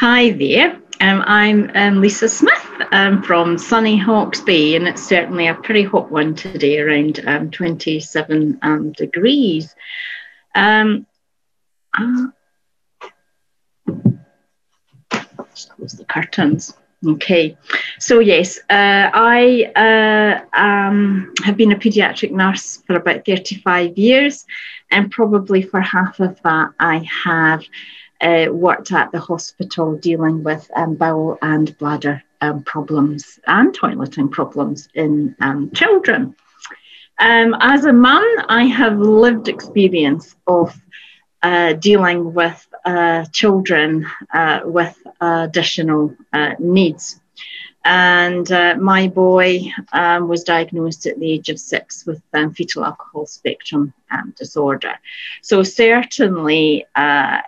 Hi there. Um, I'm um, Lisa Smith um, from sunny Hawke's Bay, and it's certainly a pretty hot one today, around um, 27 um, degrees. Um, uh, close the curtains. Okay, so yes, uh, I uh, um, have been a paediatric nurse for about 35 years, and probably for half of that, I have uh, worked at the hospital dealing with um, bowel and bladder um, problems and toileting problems in um, children. Um, as a mum, I have lived experience of uh, dealing with uh, children uh, with additional uh, needs. And uh, my boy um, was diagnosed at the age of six with um, fetal alcohol spectrum um, disorder. So, certainly, uh,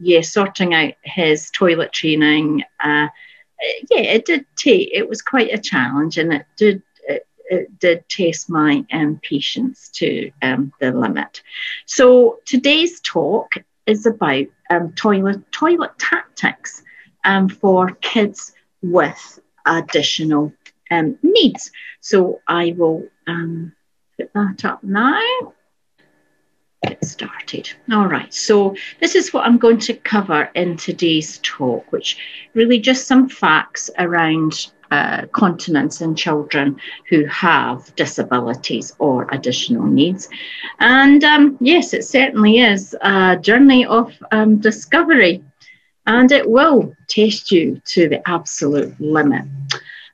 yeah, sorting out his toilet training, uh, yeah, it did take, it was quite a challenge and it did it did test my um, patience to um, the limit. So today's talk is about um, toilet toilet tactics um, for kids with additional um, needs. So I will um, put that up now. Get started. All right, so this is what I'm going to cover in today's talk, which really just some facts around uh, continence in children who have disabilities or additional needs. And um, yes, it certainly is a journey of um, discovery and it will test you to the absolute limit.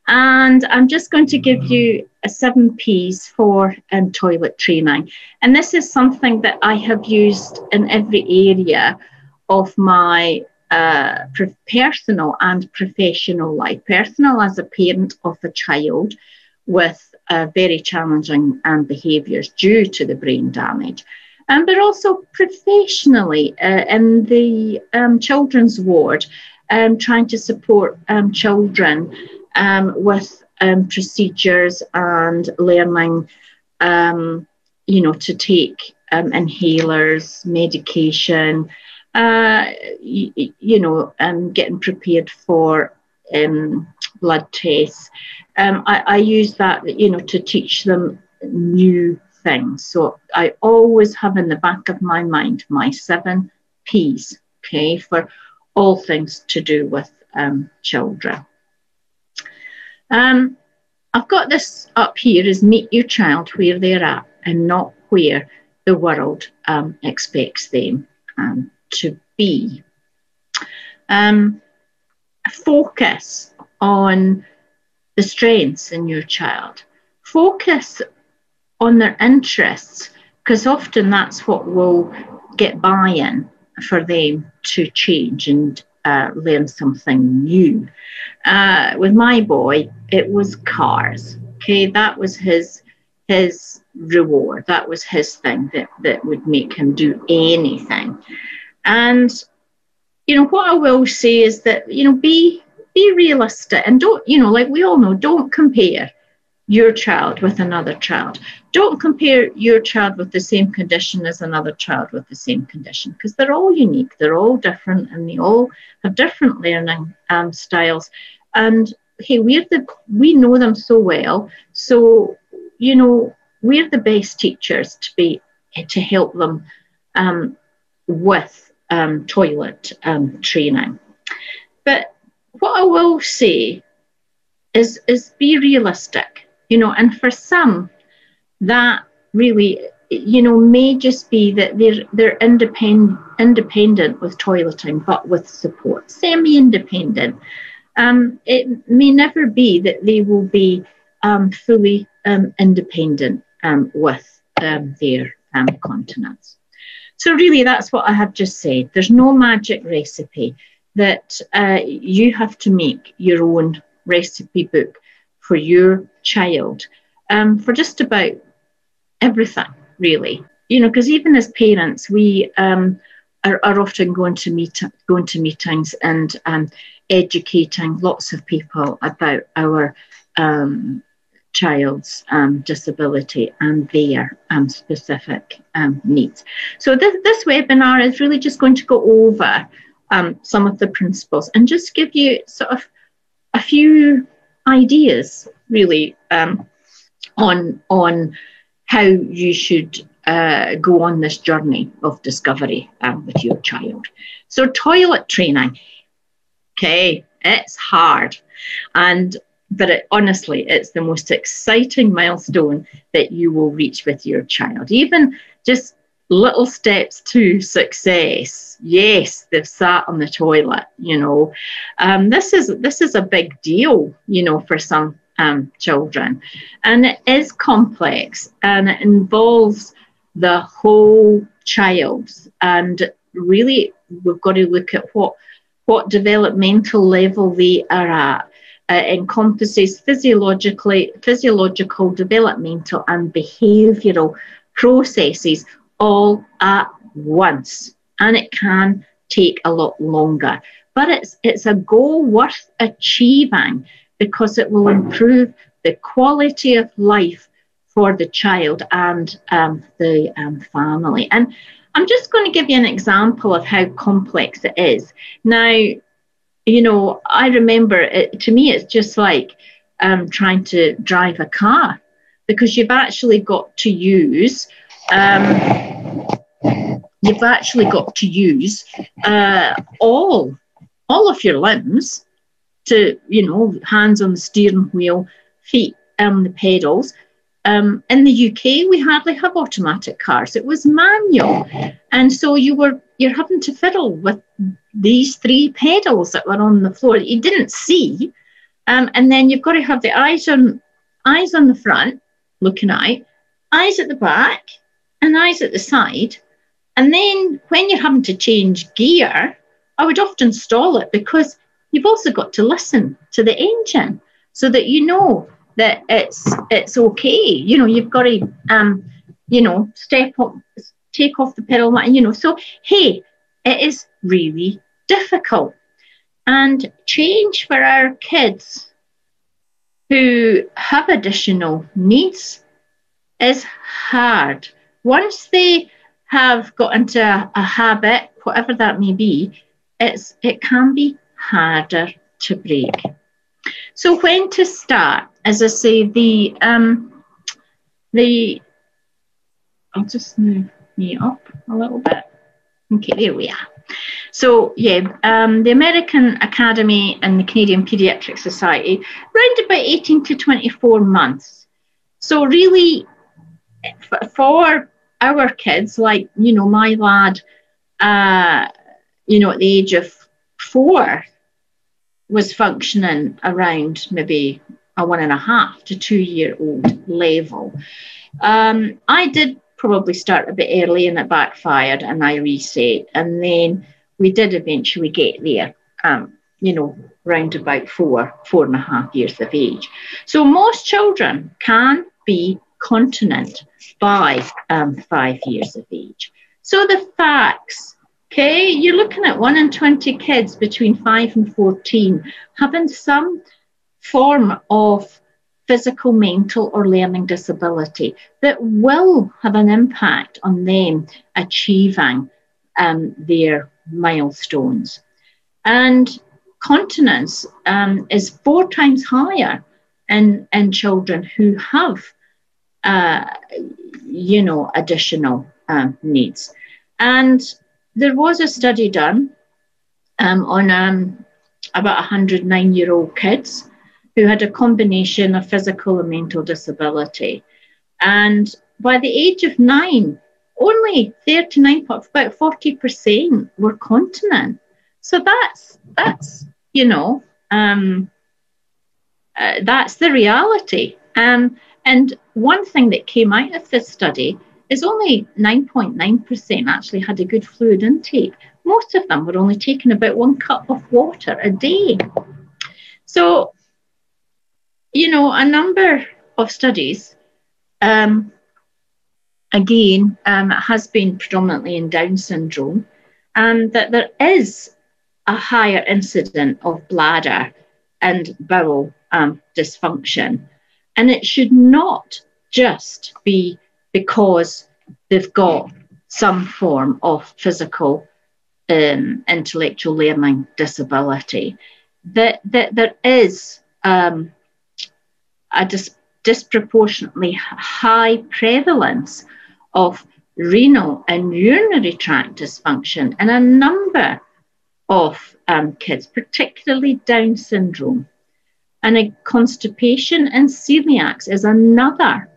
And I'm just going to give you a seven P's for um, toilet training. And this is something that I have used in every area of my uh, personal and professional life. Personal as a parent of a child with uh, very challenging um, behaviours due to the brain damage. Um, but also professionally uh, in the um, children's ward, um, trying to support um, children um, with um, procedures and learning, you know, to take inhalers, medication, uh, you, you, know, um, getting prepared for um, blood tests. Um, I, I, use that, you know, to teach them new things. So I always have in the back of my mind my seven P's, okay, for all things to do with um, children. Um, I've got this up here is meet your child where they're at and not where the world um, expects them um, to be. Um, focus on the strengths in your child. Focus on their interests, because often that's what will get buy in for them to change and uh, learn something new. Uh, with my boy, it was cars. Okay, that was his his reward. That was his thing that, that would make him do anything. And you know what I will say is that you know be be realistic and don't you know like we all know don't compare your child with another child. Don't compare your child with the same condition as another child with the same condition because they're all unique, they're all different, and they all have different learning um, styles. And hey, we're the we know them so well, so you know we're the best teachers to be to help them um, with um, toilet um, training. But what I will say is, is be realistic, you know, and for some, that really, you know, may just be that they're, they're independent, independent with toileting, but with support, semi independent. Um, it may never be that they will be um, fully um, independent um, with um, their um, continence. So, really, that's what I have just said. There's no magic recipe that uh, you have to make your own recipe book for your child um, for just about everything, really. You know, because even as parents, we um, are, are, often going to meet going to meetings and um, educating lots of people about our um, child's um, disability and their um, specific needs. So this, this webinar is really just going to go over some of the principles and just give you sort of a few ideas, really, um, on on how you should uh, go on this journey of discovery um, with your child. So, toilet training, okay, it's hard, and but it, honestly, it's the most exciting milestone that you will reach with your child. Even just little steps to success. Yes, they've sat on the toilet. You know, um, this is this is a big deal. You know, for some um, children, and it is complex and it involves the whole child. And really, we've got to look at what what developmental level they are at. Uh, encompasses physiologically, physiological, developmental, and behavioural processes all at once. And it can take a lot longer. But it's, it's a goal worth achieving because it will improve the quality of life for the child and um, the um, family. And I'm just going to give you an example of how complex it is. Now, you know, I remember it, to me, it's just like um, trying to drive a car because you've actually got to use um, you've actually got to use uh, all all of your limbs to you know hands on the steering wheel feet on the pedals. Um, in the uk we hardly have automatic cars. It was manual. And so you were you're having to fiddle with these three pedals that were on the floor that you didn't see. Um, and then you've got to have the eyes on eyes on the front looking out eyes at the back and eyes at the side. And then when you're having to change gear, I would often stall it because you've also got to listen to the engine so that you know that it's it's okay. You know, you've got to um, you know, step up, take off the pedal, you know. So hey, it is really difficult. And change for our kids who have additional needs is hard once they have got into a, a habit, whatever that may be, it's it can be harder to break. So when to start? As I say, the um, the I'll just move me up a little bit. Okay, there we are. So yeah, um, the American Academy and the Canadian Pediatric Society round about 18 to 24 months. So really, for our kids, like, you know, my lad, uh, you know, at the age of four, was functioning around maybe a one and a half to two year old level. Um, I did probably start a bit early and it backfired and I reset. And then we did eventually get there, um, you know, round about four, four and a half years of age. So most children can be continent by um, five years of age. So the facts, okay, you're looking at one in 20 kids between five and 14 having some form of physical, mental, or learning disability that will have an impact on them achieving um, their milestones. And continence um, is four times higher in, in children who have uh, you know, additional um, needs. And there was a study done um, on um, about 109 year old kids who had a combination of physical and mental disability. And by the age of nine, only 39, about 40% were continent. So that's, that's you know, um, uh, that's the reality. Um, and one thing that came out of this study is only 9.9% actually had a good fluid intake. Most of them were only taking about one cup of water a day. So, you know, a number of studies, um, again, um, has been predominantly in Down syndrome, and that there is a higher incidence of bladder and bowel um, dysfunction and it should not just be because they've got some form of physical um, intellectual learning disability, that, that there is um, a dis- disproportionately high prevalence of renal and urinary tract dysfunction in a number of um, kids, particularly Down syndrome. And a constipation and celiacs is another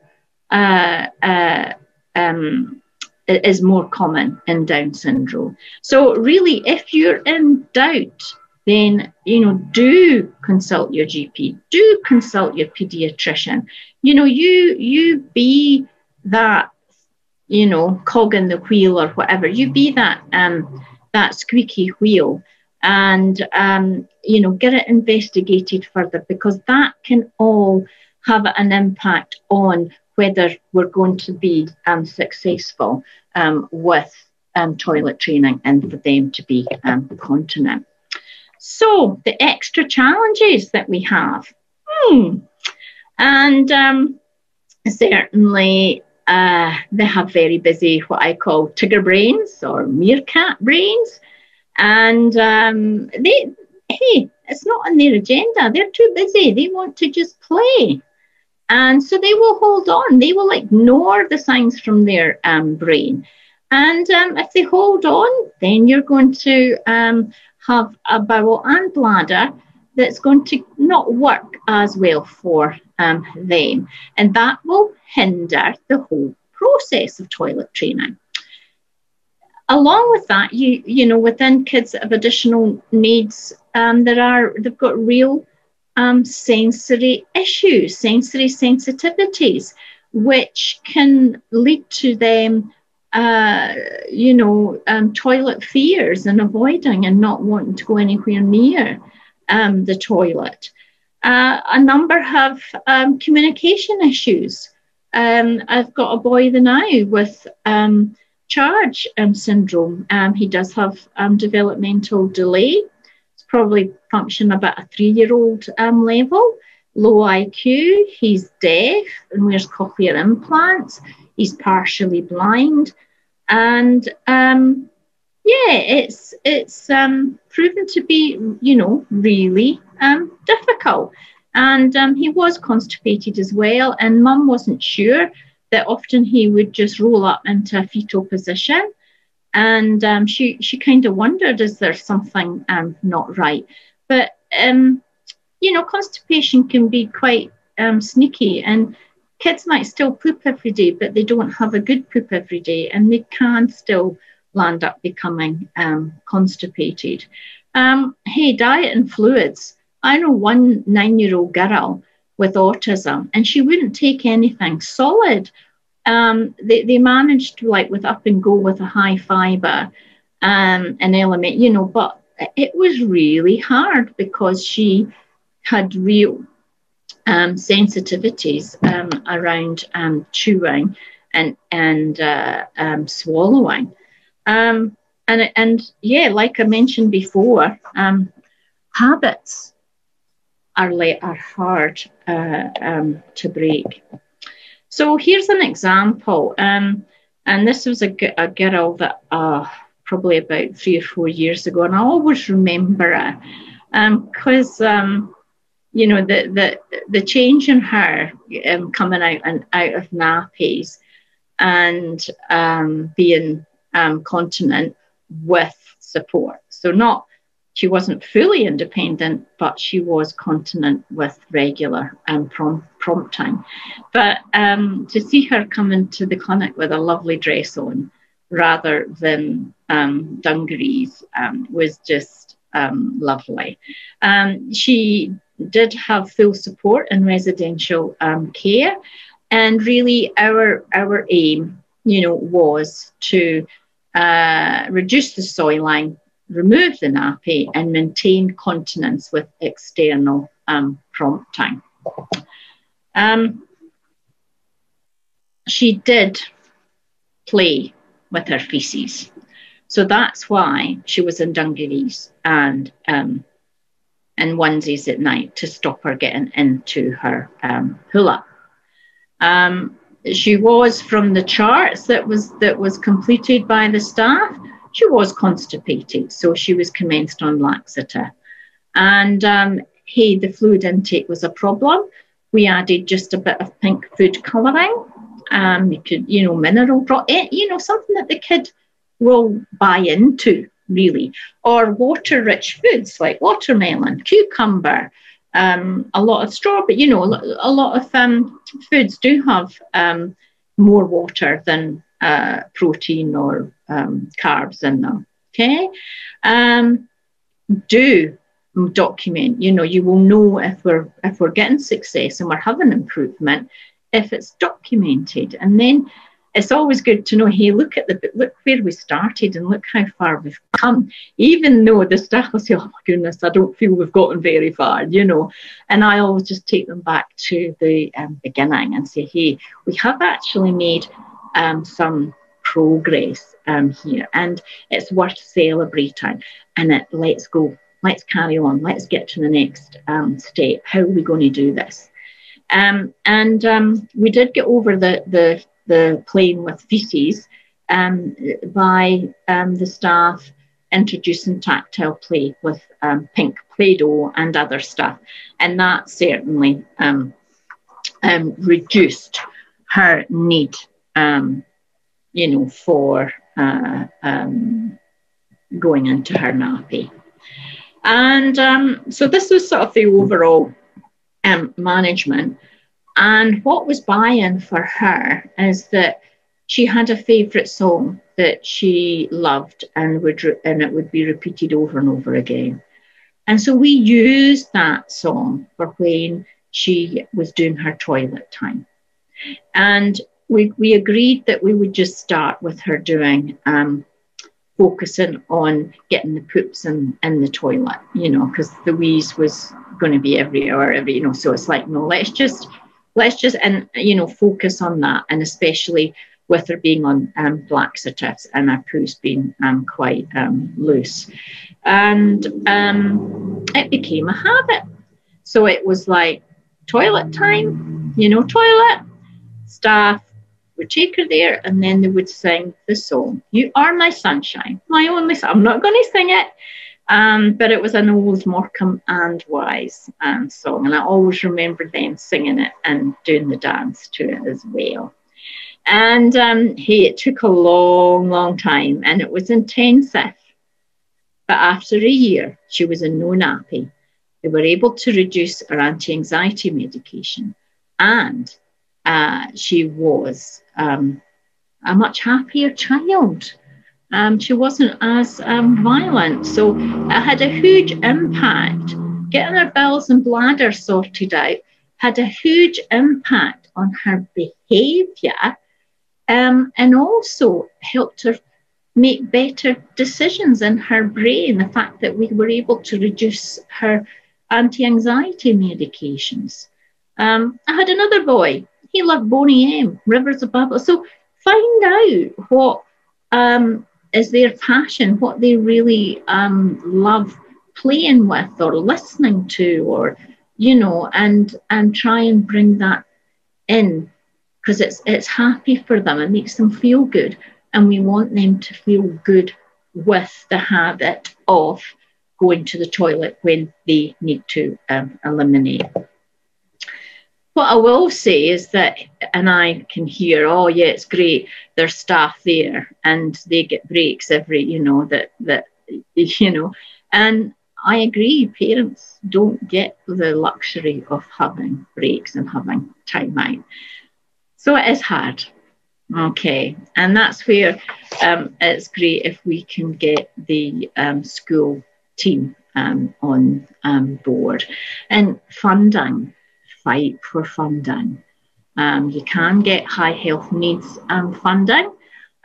uh, uh, um, is more common in Down syndrome. So really, if you're in doubt, then you know do consult your GP, do consult your pediatrician. You know, you you be that you know cog in the wheel or whatever. You be that um, that squeaky wheel and um, you know get it investigated further because that can all have an impact on whether we're going to be um, successful um, with um, toilet training and for them to be um, continent. So the extra challenges that we have, hmm, and um, certainly uh, they have very busy what I call tiger brains or meerkat brains. And um, they, hey, it's not on their agenda. They're too busy. They want to just play. And so they will hold on. They will ignore the signs from their um, brain. And um, if they hold on, then you're going to um, have a bowel and bladder that's going to not work as well for um, them. And that will hinder the whole process of toilet training along with that, you you know, within kids that have additional needs, um, there are they've got real um, sensory issues, sensory sensitivities, which can lead to them, uh, you know, um, toilet fears and avoiding and not wanting to go anywhere near um, the toilet. Uh, a number have um, communication issues. Um, I've got a boy the now with um, CHARGE um, syndrome. Um, he does have um, developmental delay. It's probably function about a three-year-old um, level. Low IQ. He's deaf and wears cochlear implants. He's partially blind, and um, yeah, it's it's um, proven to be you know really difficult. And he was constipated as well, and Mum wasn't sure that often he would just roll up into a fetal position. And um, she, she kind of wondered, is there something um, not right? But, um, you know, constipation can be quite um, sneaky, and kids might still poop every day, but they don't have a good poop every day, and they can still land up becoming um, constipated. Um, hey, diet and fluids. I know one nine year old girl with autism, and she wouldn't take anything solid. Um, they, they managed to like with up and go with a high fiber um, an element, you know, but it was really hard because she had real um, sensitivities um, around um, chewing and and uh, um, swallowing. Um, and and yeah, like I mentioned before, um, habits are hard uh, um, to break. So here's an example, um, and this was a, a girl that uh, probably about three or four years ago, and I always remember it because. Um, um, you know the, the the change in her um, coming out and out of nappies and um, being continent with support. So not she wasn't fully independent, but she was continent with regular um, prom- prompting. But um, to see her come into the clinic with a lovely dress on rather than um, dungarees um, was just um, lovely. Um, she did have full support in residential care, and really our our aim, you know, was to uh, reduce the soiling remove the nappy and maintain continence with external um, prompting. Um, she did play with her feces. So that's why she was in dungarees and um, and onesies at night to stop her getting into her um, hula. Um, she was from the charts that was that was completed by the staff she was constipated, so she was commenced on laxative. And um, hey, the fluid intake was a problem. We added just a bit of pink food colouring. Um, you could, you know, mineral, eh, you know, something that the kid will buy into, really. Or water rich foods like watermelon, cucumber, um, a lot of strawberry, you know, a lot of um, foods do have um, more water than uh, protein or um, carbs in them. Okay. Um, do document you know you will know if we're if we're getting success and we're having improvement if it's documented and then it's always good to know hey look at the look where we started and look how far we've come even though the staff will say oh my goodness i don't feel we've gotten very far you know and i always just take them back to the um, beginning and say hey we have actually made um, some progress um, here and it's worth celebrating and it let's go let's carry on, let's get to the next um, step. How are we going to do this? Um, and um, we did get over the, the, the playing with feces um, by the staff introducing tactile play with pink Play-Doh and other stuff. And that certainly reduced her need, you know, for uh, going into her nappy. And um, so this was sort of the overall um, management. And what was buy-in for her is that she had a favourite song that she loved and would re- and it would be repeated over and over again. And so we used that song for when she was doing her toilet time. And we, we agreed that we would just start with her doing um, focusing on getting the poops in, in the toilet, you know, because the wees was going to be every hour, every, you know, so it's like, no, let's just, let's just, and, you know, focus on that. And especially with her being on um, laxatives and her poos being um, quite um, loose. And um, it became a habit. So it was like toilet time, you know, toilet, staff, would take her there and then they would sing the song, You Are My Sunshine, my only son. I'm not going to sing it, um, but it was an old Morecambe and Wise um, song. And I always remember them singing it and doing the dance to it as well. And um, hey, it took a long, long time and it was intensive. But after a year, she was in no nappy. They were able to reduce her anti anxiety medication and uh, she was um, a much happier child. Um, she wasn't as um, violent. So it had a huge impact. Getting her bowels and bladder sorted out had a huge impact on her behaviour um, and also helped her make better decisions in her brain. The fact that we were able to reduce her anti anxiety medications. Um, I had another boy he loved Boney M, Rivers of Babylon. So find out what um, is their passion, what they really um, love playing with or listening to, or you know, and and try and bring that in because it's it's happy for them. It makes them feel good, and we want them to feel good with the habit of going to the toilet when they need to um, eliminate what I will say is that, and I can hear, oh yeah, it's great. There's staff there, and they get breaks every, you know, that that you know, and I agree. Parents don't get the luxury of having breaks and having time out, so it is hard. Okay, and that's where um, it's great if we can get the um, school team um, on um, board and funding fight for funding. Um, you can get high health needs um, funding,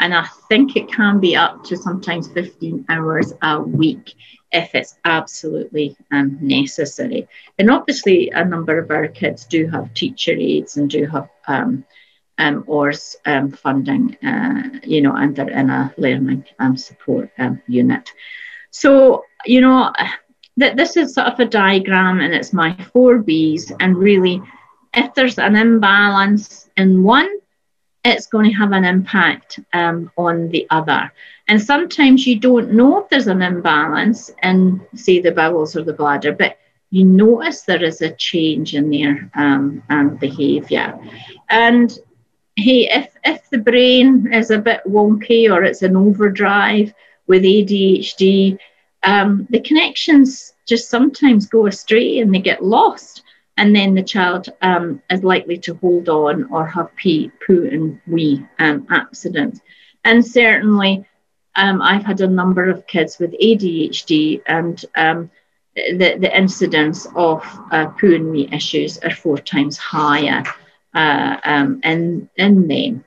and I think it can be up to sometimes 15 hours a week if it's absolutely um, necessary. And obviously, a number of our kids do have teacher aides and do have um, um, ORS um, funding, uh, you know, and they're in a learning um, support um, unit. So, you know, that this is sort of a diagram and it's my four B's and really if there's an imbalance in one it's going to have an impact um, on the other. And sometimes you don't know if there's an imbalance in, say, the bowels or the bladder, but you notice there is a change in their um, um, behaviour. And hey, if, if the brain is a bit wonky or it's an overdrive with ADHD, um, the connections just sometimes go astray and they get lost and then the child um, is likely to hold on or have pee, poo, and wee um, accidents. And certainly, um, I've had a number of kids with ADHD, and um, the, the incidence of uh, poo and wee issues are four times higher uh, um, in, in them.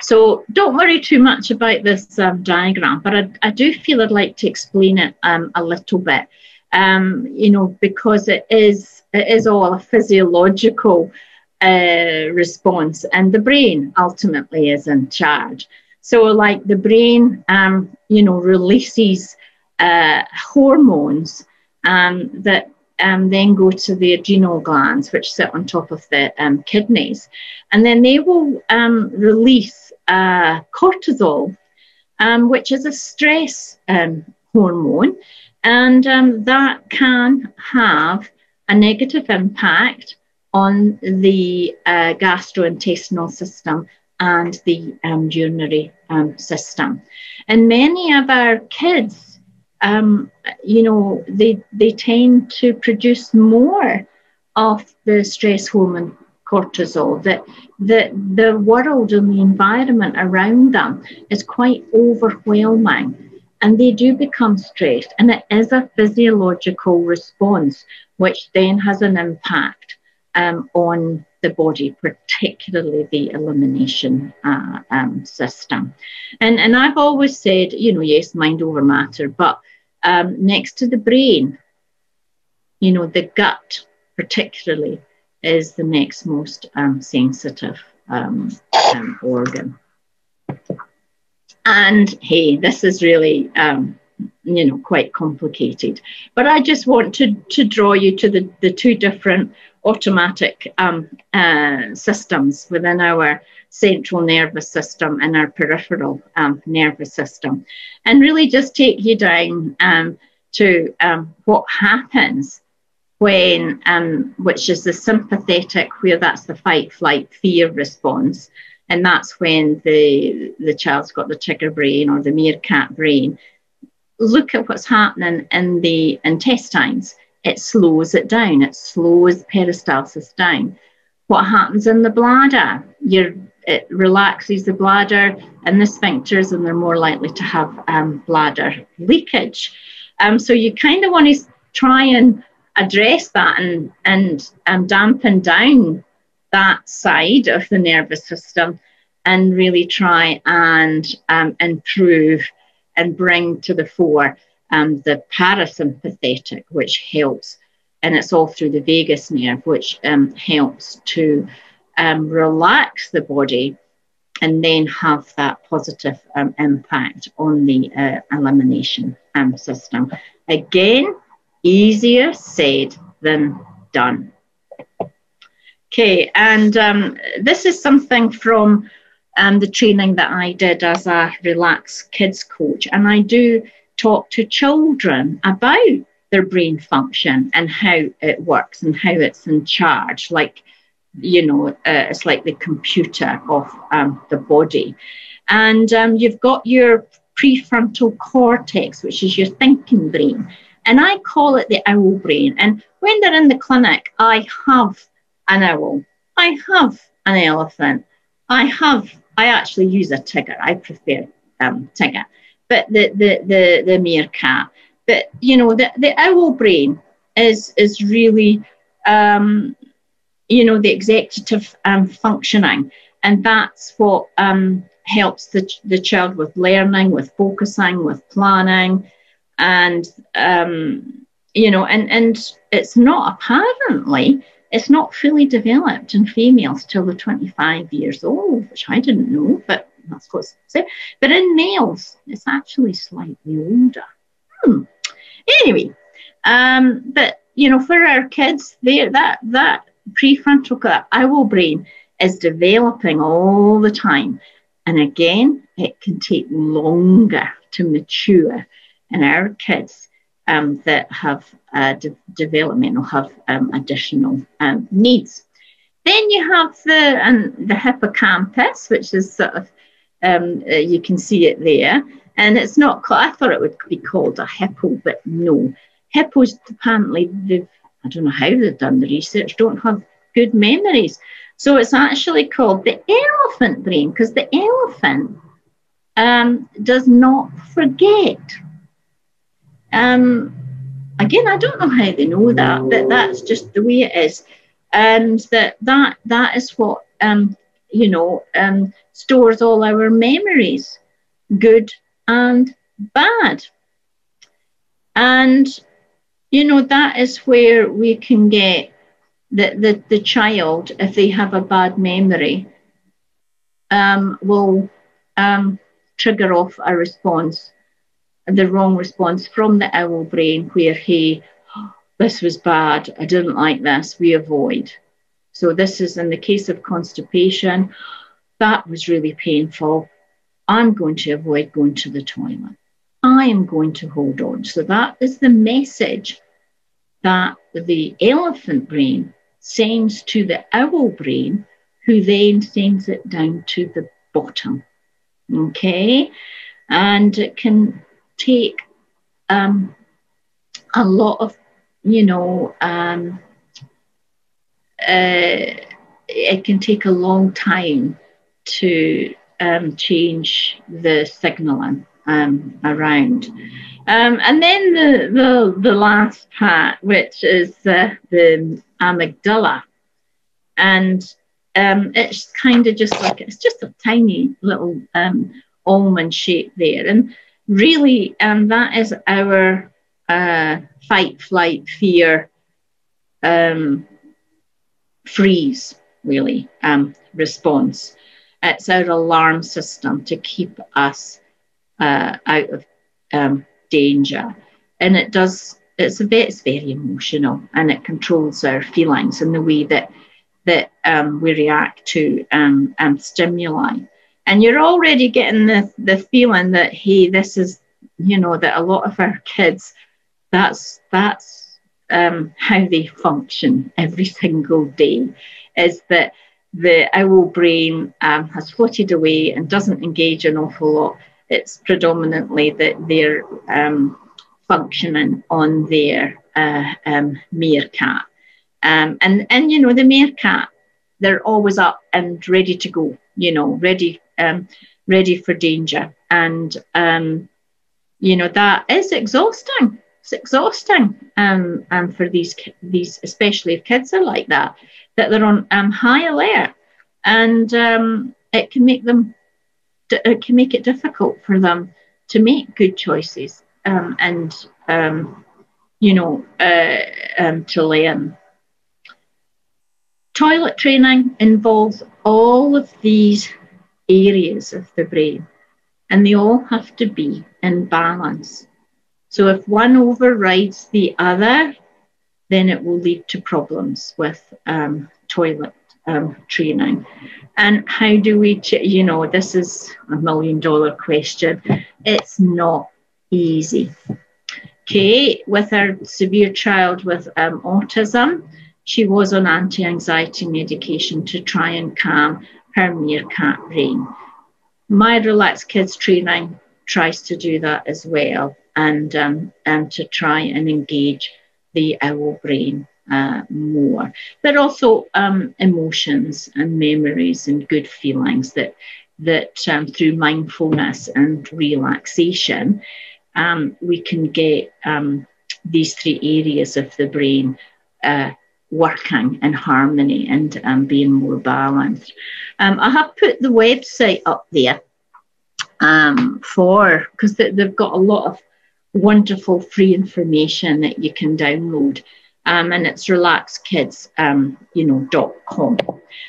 So don't worry too much about this um, diagram, but I, I, do feel I'd like to explain it a little bit um, you know, because it is it is all a physiological uh, response, and the brain ultimately is in charge. So, like the brain, um, you know, releases uh, hormones um, that um, then go to the adrenal glands, which sit on top of the um, kidneys, and then they will um, release uh, cortisol, um, which is a stress um, hormone, and um, that can have a negative impact on the uh, gastrointestinal system and the um, urinary um, system. And many of our kids, you know, they, they tend to produce more of the stress hormone cortisol, that the, the world and the environment around them is quite overwhelming and they do become stressed. And it is a physiological response, which then has an impact um, on the body, particularly the elimination uh, um, system. And, and I've always said, you know, yes, mind over matter, but um, next to the brain, you know, the gut particularly is the next most um, sensitive um, um, organ. And hey, this is really, um, you know, quite complicated. But I just want to, to draw you to the, the two different automatic um, uh, systems within our central nervous system and our peripheral um, nervous system. And really just take you down to what happens when, um, which is the sympathetic, where that's the fight, flight, fear response. And that's when the the child's got the tiger brain or the meerkat brain. Look at what's happening in the intestines. It slows it down. It slows peristalsis down. What happens in the bladder? You're, it relaxes the bladder and the sphincters and they're more likely to have um, bladder leakage. Um, so you kind of want to try and address that and, and um, dampen down that side of the nervous system and really try and um, improve and bring to the fore um, the parasympathetic, which helps, and it's all through the vagus nerve, which um, helps to um, relax the body and then have that positive um, impact on the uh, elimination system. Again, easier said than done. Okay, and um, this is something from um, the training that I did as a relaxed kids coach. And I do talk to children about their brain function and how it works and how it's in charge. Like, you know, uh, it's like the computer of um, the body. And um, you've got your prefrontal cortex, which is your thinking brain. And I call it the owl brain. And when they're in the clinic, I have an owl. I have an elephant. I have, I actually use a tiger. I prefer um, tiger. But the, the, the, the meerkat. But, you know, the, the owl brain is, is really, um, you know, the executive um, functioning. And that's what um, helps the, the child with learning, with focusing, with planning. And, um, you know, and, and it's not apparently it's not fully developed in females till they're 25 years old, which I didn't know, but that's what's said. But in males, it's actually slightly older. Hmm. Anyway, um, but you know, for our kids, there that that prefrontal owl brain is developing all the time. And again, it can take longer to mature in our kids um, that have uh, de- developmental, have um, additional um, needs. Then you have the and the hippocampus, which is sort of um, uh, you can see it there, and it's not. I thought it would be called a hippo, but no, hippos apparently they've. I don't know how they've done the research. Don't have good memories, so it's actually called the elephant brain because the elephant um, does not forget. Um, again, I don't know how they know that, but that's just the way it is, and that that that is what um, you know um, stores all our memories, good and bad, and you know that is where we can get the the, the child if they have a bad memory um, will um, trigger off a response the wrong response from the owl brain where he, oh, this was bad, I didn't like this, we avoid. So this is in the case of constipation, that was really painful. I'm going to avoid going to the toilet. I am going to hold on. So that is the message that the elephant brain sends to the owl brain, who then sends it down to the bottom. Okay, and it can take um, a lot of, you know, um, uh, it can take a long time to um, change the signaling um, around. Um, and then the, the, the last part, which is uh, the amygdala. And um, it's kind of just like, it's just a tiny little almond shape there. And really, um, that is our uh, fight, flight, fear, um, freeze, really, um, response. It's our alarm system to keep us uh, out of um, danger. And it does, it's a bit, it's very emotional and it controls our feelings and the way that, that um, we react to um, stimuli and you're already getting the, the feeling that hey this is you know that a lot of our kids that's that's um, how they function every single day is that the owl brain um, has floated away and doesn't engage an awful lot. It's predominantly that they're um, functioning on their uh, um, meerkat. Um, and and you know the meerkat they're always up and ready to go you know ready um, ready for danger. And, um, you know, that is exhausting. It's exhausting um, um, for these, these, especially if kids are like that, that they're on um, high alert. And um, it can make them, it can make it difficult for them to make good choices and, you know, uh, to learn. Toilet training involves all of these areas of the brain, and they all have to be in balance. So if one overrides the other, then it will lead to problems with um, toilet um, training. And how do we, ch- you know, this is a million dollar question. It's not easy. Okay, with our severe child with um, autism, she was on anti anxiety medication to try and calm her meerkat brain. My Relaxed Kids training tries to do that as well and, um, and to try and engage the owl brain uh, more, but also um, emotions and memories and good feelings that that um, through mindfulness and relaxation um, we can get um, these three areas of the brain uh, working in harmony and um, being more balanced. Um, I have put the website up there um, for because they've got a lot of wonderful free information that you can download. Um, and it's relaxedkids, um, you know, dot com.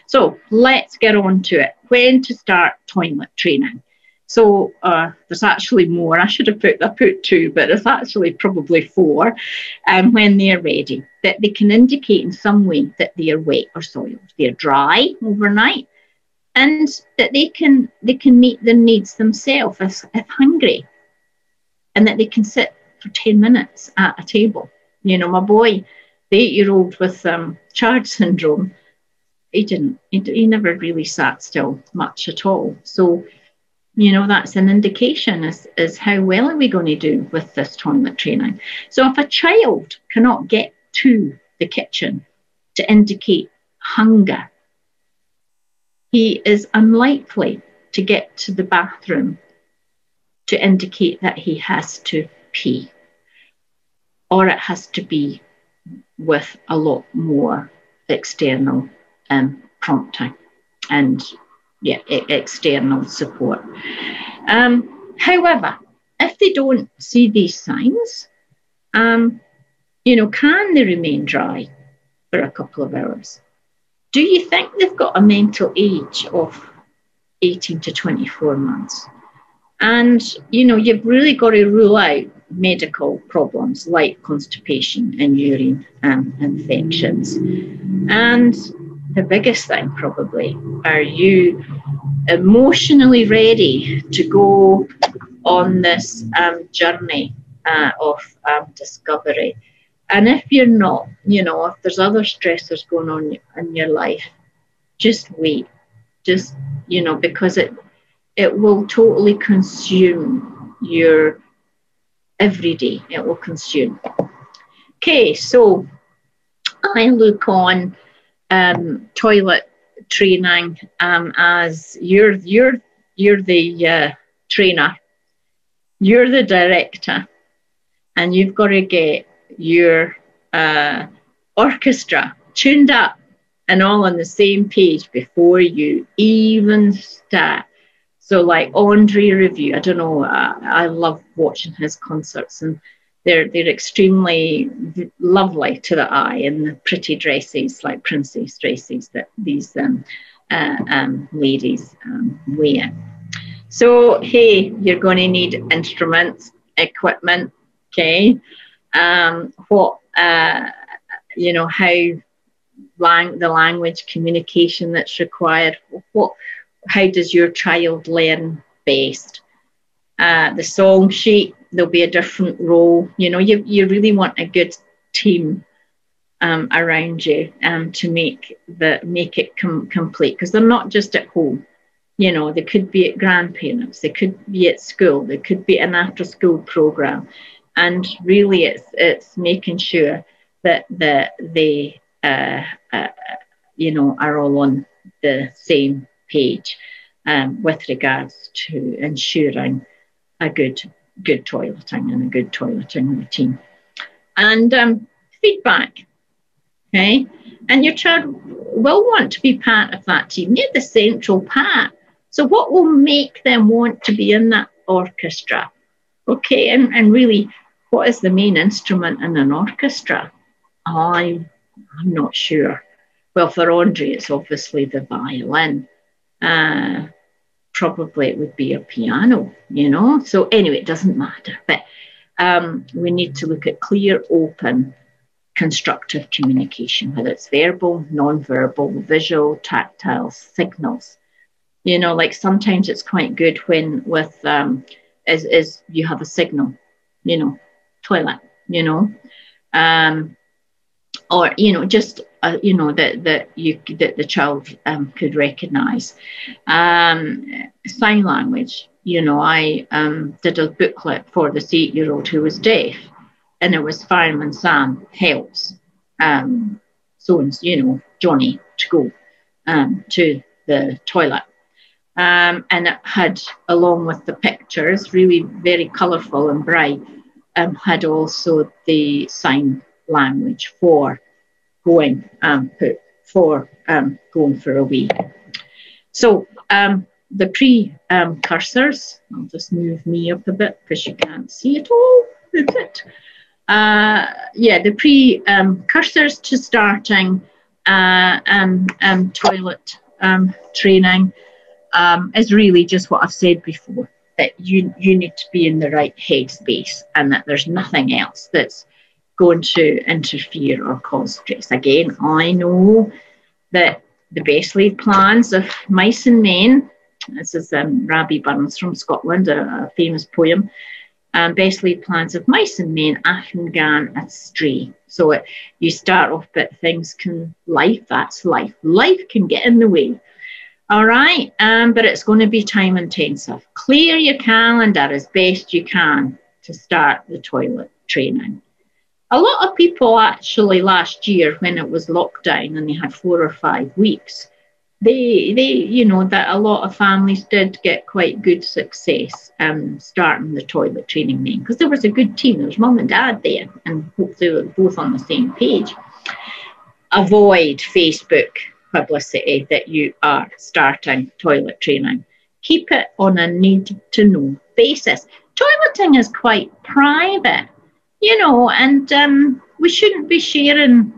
So let's get on to it. When to start toilet training? So uh, there's actually more. I should have put I put two, but there's actually probably four. Um, when they're ready, that they can indicate in some way that they are wet or soiled. They're dry overnight, and that they can they can meet their needs themselves if, if hungry, and that they can sit for ten minutes at a table. You know, my boy, the eight-year-old with um, CHARGE syndrome, he didn't. He, he never really sat still much at all. So you know that's an indication is, is how well are we going to do with this toilet training. So if a child cannot get to the kitchen to indicate hunger he is unlikely to get to the bathroom to indicate that he has to pee or it has to be with a lot more external um, prompting and yeah, external support. Um, however, if they don't see these signs, um, you know, can they remain dry for a couple of hours? Do you think they've got a mental age of 18 to 24 months? And, you know, you've really got to rule out medical problems like constipation and urine um, infections. And the biggest thing probably. Are you emotionally ready to go on this um, journey uh, of um, discovery? And if you're not you know if there's other stressors going on in your life just wait. Just you know because it it will totally consume your everyday. It will consume. Okay so i look on um, toilet training um, as you're you're you're the uh, trainer, you're the director, and you've got to get your uh, orchestra tuned up and all on the same page before you even start. So, like Andre Rieu, I don't know, I, I love watching his concerts and they're they're extremely lovely to the eye and the pretty dresses like princess dresses that these um, uh, um, ladies um, wear. So hey, you're going to need instruments, equipment, okay? Um, what uh, you know how lang- the language communication that's required. What how does your child learn best? Uh, the song sheet there'll be a different role. You know, you, you really want a good team um, around you um, to make the make it com- complete because they're not just at home. You know, they could be at grandparents, they could be at school, they could be an after school program, and really, it's it's making sure that that they uh, uh, you know are all on the same page um, with regards to ensuring a good good toileting and a good toileting routine. And um, feedback, okay? And your child will want to be part of that team. You're the central part. So, what will make them want to be in that orchestra? Okay, and, and really, what is the main instrument in an orchestra? I, I'm not sure. Well, for Andre, it's obviously the violin. Uh, probably it would be a piano, you know. So anyway, it doesn't matter. But um, we need to look at clear, open, constructive communication, whether it's verbal, non-verbal, visual, tactile, signals. You know, like sometimes it's quite good when with um, is is you have a signal, you know, toilet, you know, um, or you know just uh, you know that that you that the child um, could recognize. Um, sign language. You know i um, did a booklet for this eight year old who was deaf and it was fireman sam helps um, so and you know johnny to go um, to the toilet. Um, and it had along with the pictures really very colorful and bright um, had also the sign language for going um, for um, going for a wee. So um, the pre-cursors, um, I'll just move me up a bit because you can't see it all, is it? Uh, yeah, the pre-cursors to starting uh, and, and toilet um, training um, is really just what I've said before. that you you need to be in the right headspace and that there's nothing else that's going to interfere or cause stress. Again, I know that the best laid plans of mice and men, this is um, Rabbie Burns from Scotland, a, a famous poem, um, best laid plans of mice and men often gan astray. So it, you start off, but things can, life, that's life. Life can get in the way. All right, um, but it's going to be time intensive. Clear your calendar as best you can to start the toilet training a lot of people actually last year when it was lockdown and they had four or five weeks they they you know that a lot of families did get quite good success um starting the toilet training name because there was a good team. There was mum and dad there and hopefully they were both on the same page. Avoid facebook publicity that you are starting toilet training. Keep it on a need to know basis. Toileting is quite private you know, and um, we shouldn't be sharing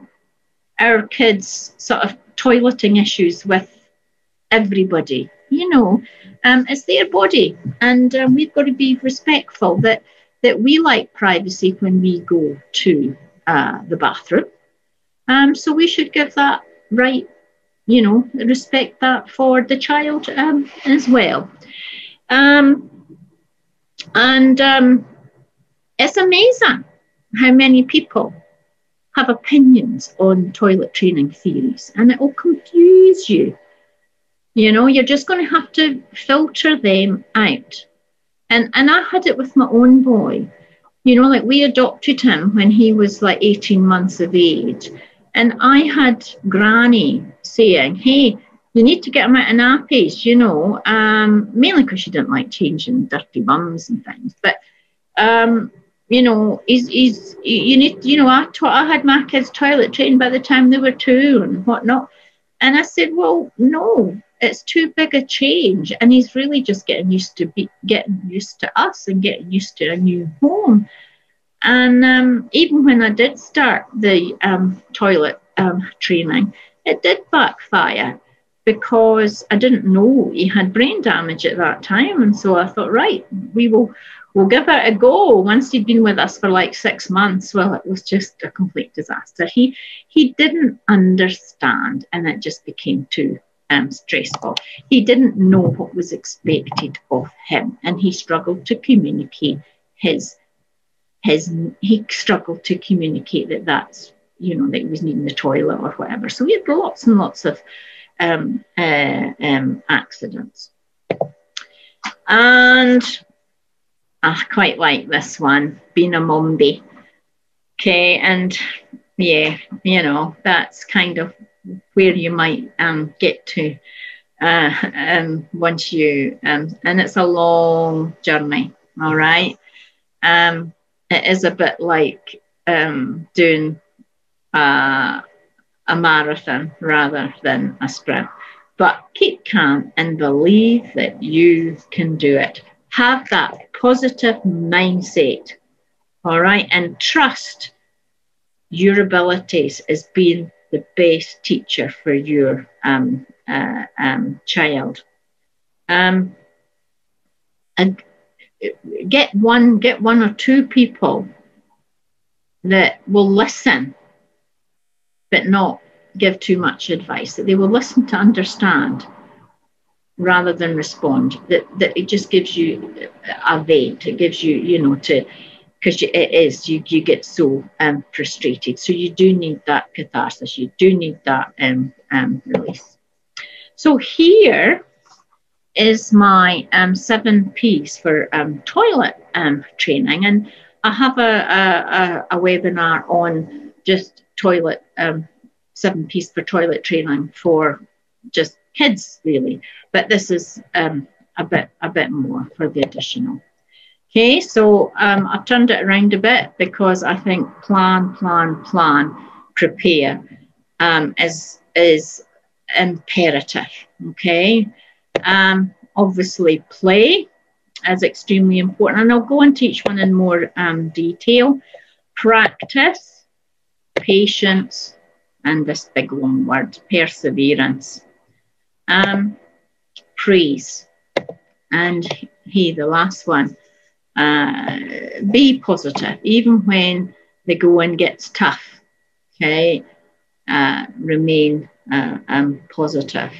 our kids' sort of toileting issues with everybody. You know, um, it's their body, and um, we've got to be respectful that that we like privacy when we go to uh, the bathroom. Um, so we should give that right, you know, respect that for the child um, as well. Um, and um, it's amazing how many people have opinions on toilet training theories and it will confuse you. You know, you're just going to have to filter them out. And, and I had it with my own boy. You know, like we adopted him when he was like 18 months of age. And I had Granny saying, hey, you need to get him out of nappies, you know, um, mainly because she didn't like changing dirty bums and things. But um, you know, is he's you need, you know, I, taught, I had my kids toilet trained by the time they were two and whatnot. And I said, well, no, it's too big a change. And he's really just getting used to be, getting used to us and getting used to a new home. And um, even when I did start the um, toilet um, training, it did backfire because I didn't know he had brain damage at that time. And so I thought, right, we will we'll give it a go. Once he'd been with us for like six months, well, it was just a complete disaster. He he didn't understand, and it just became too um, stressful. He didn't know what was expected of him, and he struggled to communicate his his. He struggled to communicate that that's you know that he was needing the toilet or whatever. So we had lots and lots of um, uh, um, accidents. And I quite like this one, being a mumby. Okay, and yeah, you know, that's kind of where you might um, get to uh, um, once you, um, and it's a long journey, all right? Um, it is a bit like um, doing uh, a marathon rather than a sprint. But keep calm and believe that you can do it have that positive mindset, all right, and trust your abilities as being the best teacher for your um, uh, um, child. Um, and get one, get one or two people that will listen, but not give too much advice. That they will listen to understand rather than respond. That, that it just gives you a vent. It gives you, you know, to because it is you you get so um, frustrated. So you do need that catharsis. You do need that um, um, release. So here is my um, seven P's for um, toilet um, training, and I have a, a, a, webinar on just toilet um, seven P's for toilet training for just kids really, but this is um, a bit a bit more for the additional. Okay, so um, I've turned it around a bit because I think plan, plan, plan, prepare um, is is imperative. Okay, um, obviously play is extremely important, and I'll go into each one in more um, detail. Practice, patience, and this big long word, perseverance um, praise. And hey, the last one, uh, be positive, even when the going gets tough. Okay, uh, remain uh, um, positive.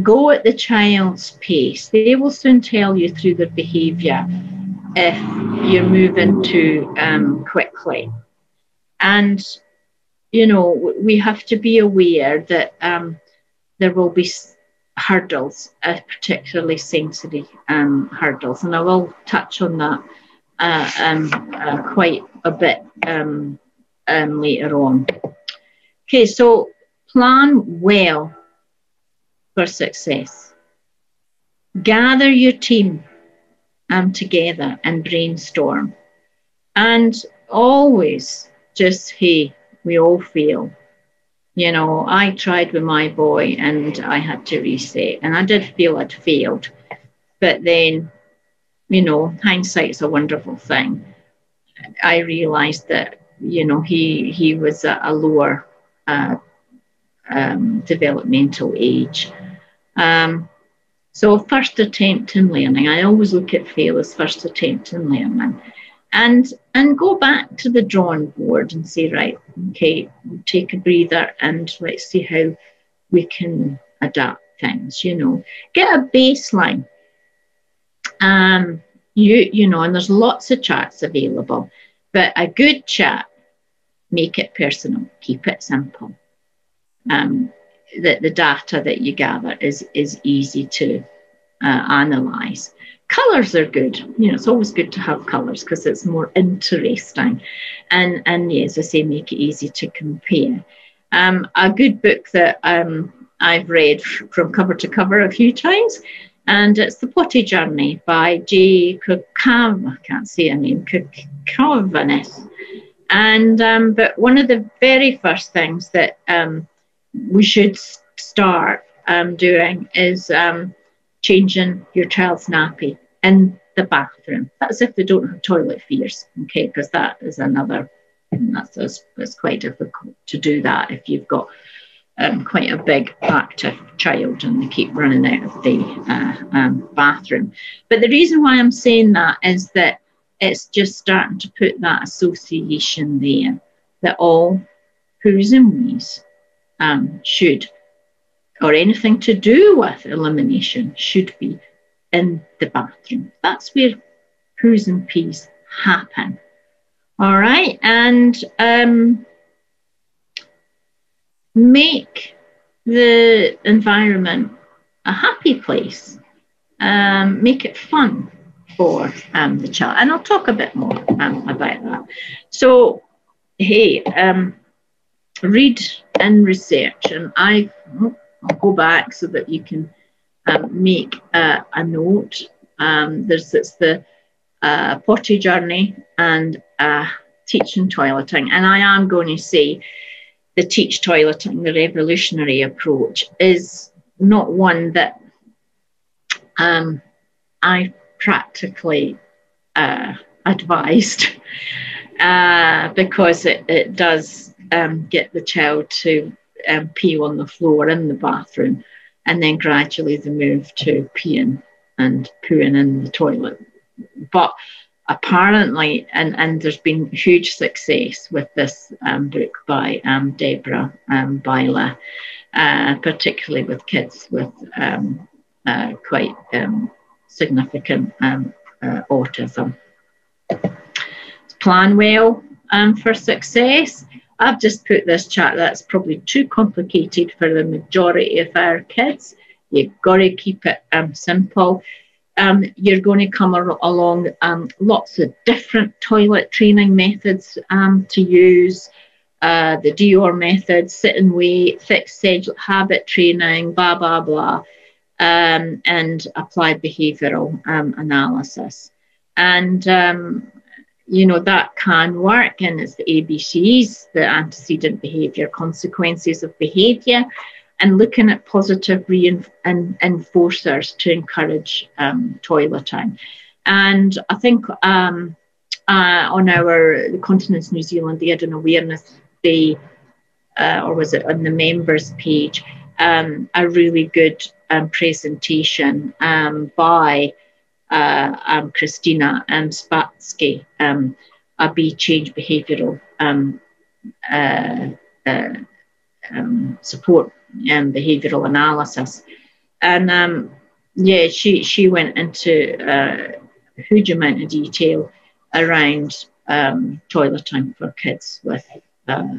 Go at the child's pace. They will soon tell you through their behaviour if you're moving too um, quickly. And, you know, we have to be aware that um, there will be hurdles, uh, particularly sensory um, hurdles. And I will touch on that uh, um, uh, quite a bit um, um, later on. Okay, so plan well for success. Gather your team um, together and brainstorm. And always just, hey, we all fail. You know, I tried with my boy and I had to reset, and I did feel I'd failed. But then, you know, hindsight's a wonderful thing. I realized that, you know, he he was a, a lower uh, um, developmental age. Um, so first attempt in learning, I always look at fail as first attempt in learning. And and go back to the drawing board and say, right, okay, take a breather and let's see how we can adapt things, you know. Get a baseline. Um, you you know, and there's lots of charts available, but a good chart, make it personal, keep it simple. Um, the, the data that you gather is, is easy to uh, analyze. Colors are good. You know, it's always good to have colors because it's more interesting. And, and yeah, as I say, make it easy to compare. Um, a good book that um, I've read from cover to cover a few times, and it's The Potty Journey by J. Kukav, I can't say her name, Coucouvanis. And, um, but one of the very first things that um, we should start um, doing is um, changing your child's nappy in the bathroom. That's if they don't have toilet fears, okay, because that is another, that's, that's quite difficult to do that if you've got um, quite a big active child and they keep running out of the uh, um, bathroom. But the reason why I'm saying that is that it's just starting to put that association there that all who's and um, should, or anything to do with elimination, should be in the bathroom. That's where poos and pees happen. All right, and um, make the environment a happy place. Um, make it fun for um, the child, and I'll talk a bit more um, about that. So, hey, um, read and research. And I, I'll go back so that you can um, make a, a note. Um, there's it's the uh, potty journey and uh, teaching toileting. And I am going to say the teach toileting, the revolutionary approach, is not one that um, I practically uh, advised uh, because it, it does um, get the child to um, pee on the floor in the bathroom, and then gradually they move to peeing and pooing in the toilet. But apparently, and, and there's been huge success with this um, book by um, Deborah um, Bialer, uh, particularly with kids with um, uh, quite um, significant um, uh, autism. Plan well um, for success. I've just put this chart that's probably too complicated for the majority of our kids. You've got to keep it um, simple. Um, you're going to come along um, lots of different toilet training methods um, to use. Uh, the Dior method, sit and wait, fixed habit training, blah, blah, blah, um, and applied behavioral um, analysis. And you know, that can work. And it's the ABCs, the antecedent behavior, consequences of behavior, and looking at positive reinforcers to encourage um, time. And I think um, uh, on our the Continence New Zealand, they had an awareness day, uh, or was it on the members page, um, a really good um, presentation um, by uh, um, Christina and Spatsky um, a Be Change Behavioural um, uh, uh, um, support and behavioural analysis. And um, yeah, she, she went into a huge amount of detail around um, toilet time for kids with uh,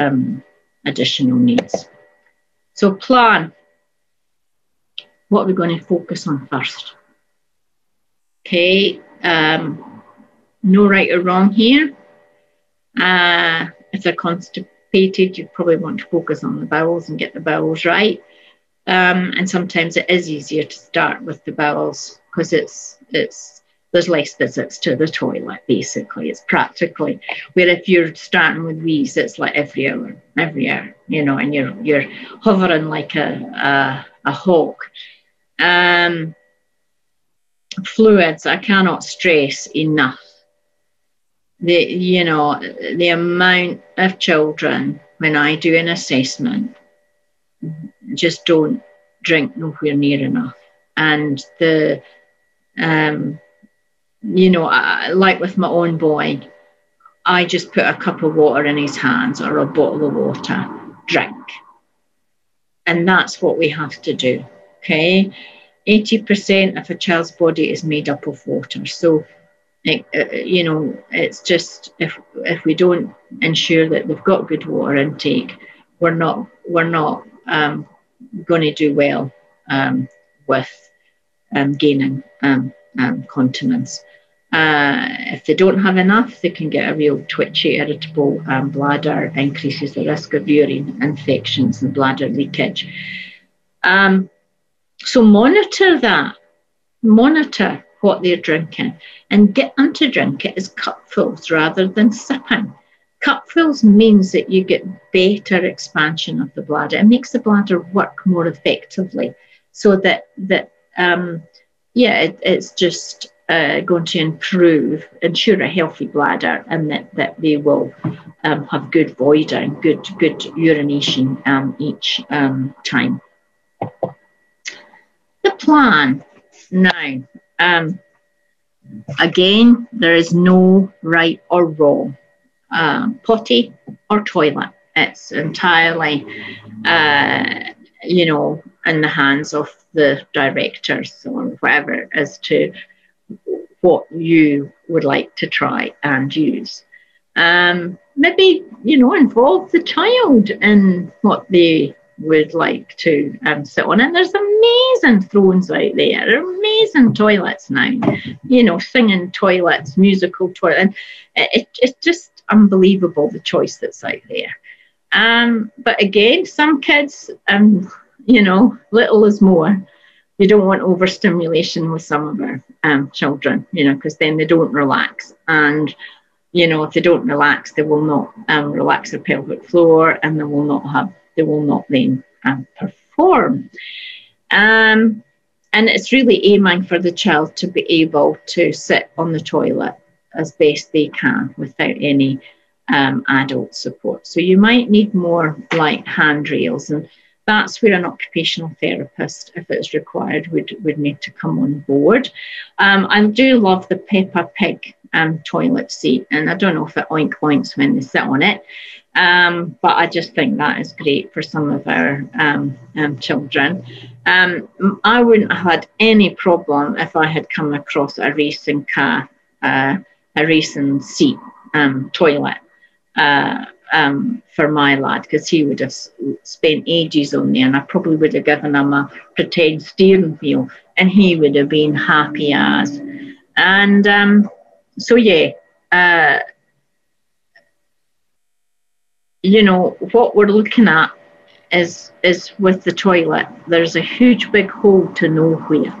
um, additional needs. So plan. What are we going to focus on first? Okay, um, no right or wrong here. Uh, if they're constipated, you probably want to focus on the bowels and get the bowels right. Um, and sometimes it is easier to start with the bowels because it's it's there's less visits to the toilet basically it's practically where if you're starting with wees it's like every hour every hour you know and you're you're hovering like a a, a hawk um, fluids i cannot stress enough the you know the amount of children when i do an assessment just don't drink nowhere near enough and the um, you know, I, like with my own boy, I just put a cup of water in his hands or a bottle of water, drink. And that's what we have to do. Okay. 80% of a child's body is made up of water. So, it, uh, you know, it's just if if we don't ensure that they've got good water intake, we're not we're not um, going to do well um, with um, gaining um, um, continence. Uh, if they don't have enough, they can get a real twitchy, irritable um, bladder, increases the risk of urine infections and bladder leakage. Um, so monitor that, monitor what they're drinking, and get them to drink it as cupfuls rather than sipping. Cupfuls means that you get better expansion of the bladder. It makes the bladder work more effectively, so that that um, yeah, it, it's just uh, going to improve, ensure a healthy bladder, and that, that they will um, have good voiding, good good urination um, each um, time. The plan now. Um, again, there is no right or wrong. Um, potty or toilet. It's entirely, uh, you know, in the hands of the directors or whatever as to what you would like to try and use. Um, maybe, you know, involve the child in what they would like to um, sit on. And there's amazing thrones out there, amazing toilets now, you know, singing toilets, musical toilets. And it, it's just unbelievable the choice that's out there. Um, but again, some kids, um, you know, little is more you don't want overstimulation with some of our um, children, you know, because then they don't relax. And, you know, if they don't relax, they will not um, relax their pelvic floor and they will not have, they will not then um, perform. Um, and it's really aiming for the child to be able to sit on the toilet as best they can without any um, adult support. So you might need more like handrails and that's where an occupational therapist, if it's required, would, would need to come on board. Um, I do love the Peppa Pig um, toilet seat, and I don't know if it oink oinks when they sit on it, um, but I just think that is great for some of our um, um, children. Um, I wouldn't have had any problem if I had come across a racing car, uh, a racing seat toilet. Uh, um, for my lad because he would have spent ages on there and I probably would have given him a pretend steering wheel and he would have been happy as. And um, so, yeah, uh, you know, what we're looking at is, is with the toilet, there's a huge big hole to nowhere.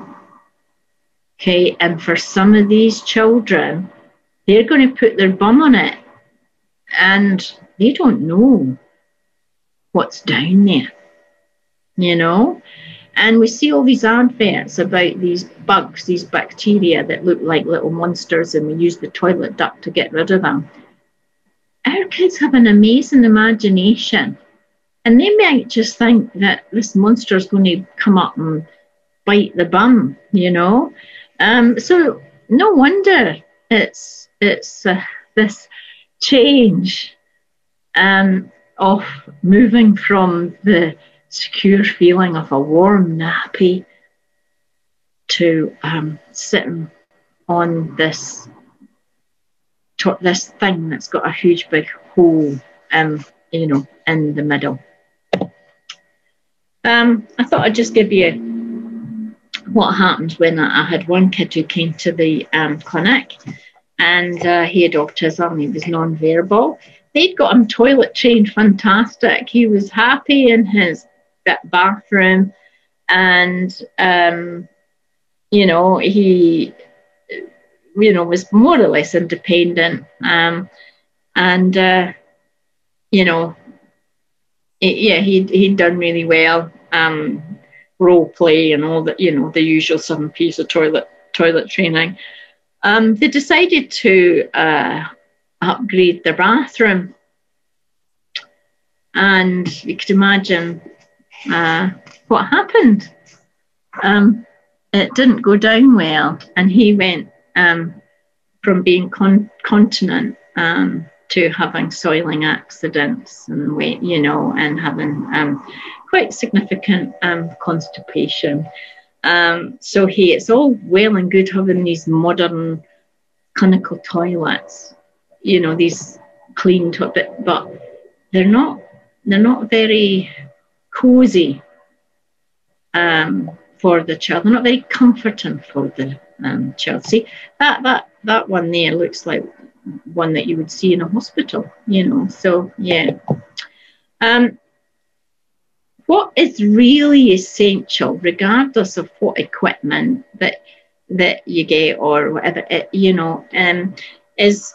Okay, and for some of these children, they're going to put their bum on it and they don't know what's down there, you know? And we see all these adverts about these bugs, these bacteria that look like little monsters, and we use the toilet duck to get rid of them. Our kids have an amazing imagination, and they might just think that this monster is going to come up and bite the bum, you know? Um, so no wonder it's it's uh, this change um, of moving from the secure feeling of a warm nappy to um, sitting on this this thing that's got a huge big hole, um, you know, in the middle. Um, I thought I'd just give you what happened when I had one kid who came to the um, clinic and uh, he had autism, he was non-verbal. They'd got him toilet trained fantastic. He was happy in his bathroom and, um, you know, he, you know, was more or less independent. Um, and, uh, you know, yeah, he'd, he'd done really well. Um, role play and all that, you know, the usual seven P's of toilet toilet training. Um, they decided to uh, upgrade the bathroom, and you could imagine uh, what happened. Um, it didn't go down well, and he went um, from being con- continent um, to having soiling accidents and weight, you know, and having um, quite significant um, constipation. Um, so he, it's all well and good having these modern clinical toilets, you know, these clean toilets, but they're not they're not very cozy um, for the child. They're not very comforting for the um, child. See that that that one there looks like one that you would see in a hospital, you know. So yeah. Um, what is really essential, regardless of what equipment that that you get or whatever, it, you know, um, is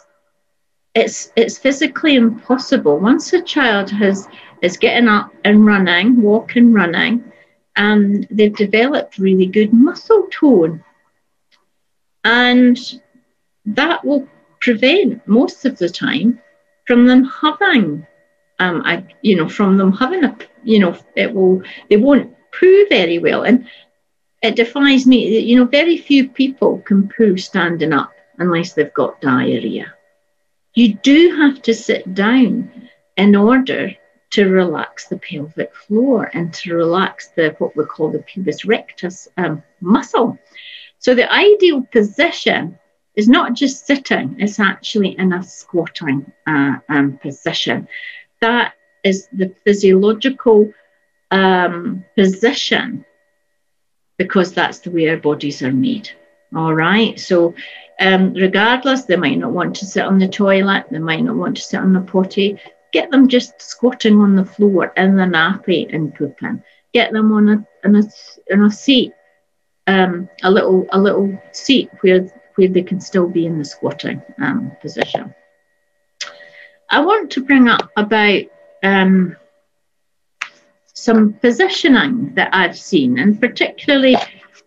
it's it's physically impossible once a child has is getting up and running, walking, running, and they've developed really good muscle tone, and that will prevent most of the time from them having um, I, you know, from them having a, you know, it will, they won't poo very well. And it defies me, you know, very few people can poo standing up unless they've got diarrhea. You do have to sit down in order to relax the pelvic floor and to relax the what we call the puborectalis um, muscle. So the ideal position is not just sitting; it's actually in a squatting uh, um, position that is the physiological um, position because that's the way our bodies are made. All right. So, um, regardless, they might not want to sit on the toilet, they might not want to sit on the potty. Get them just squatting on the floor in the nappy and pooping. Get them on a on a, on a seat, um, a little a little seat where where they can still be in the squatting um, position. I want to bring up about um, some positioning that I've seen, and particularly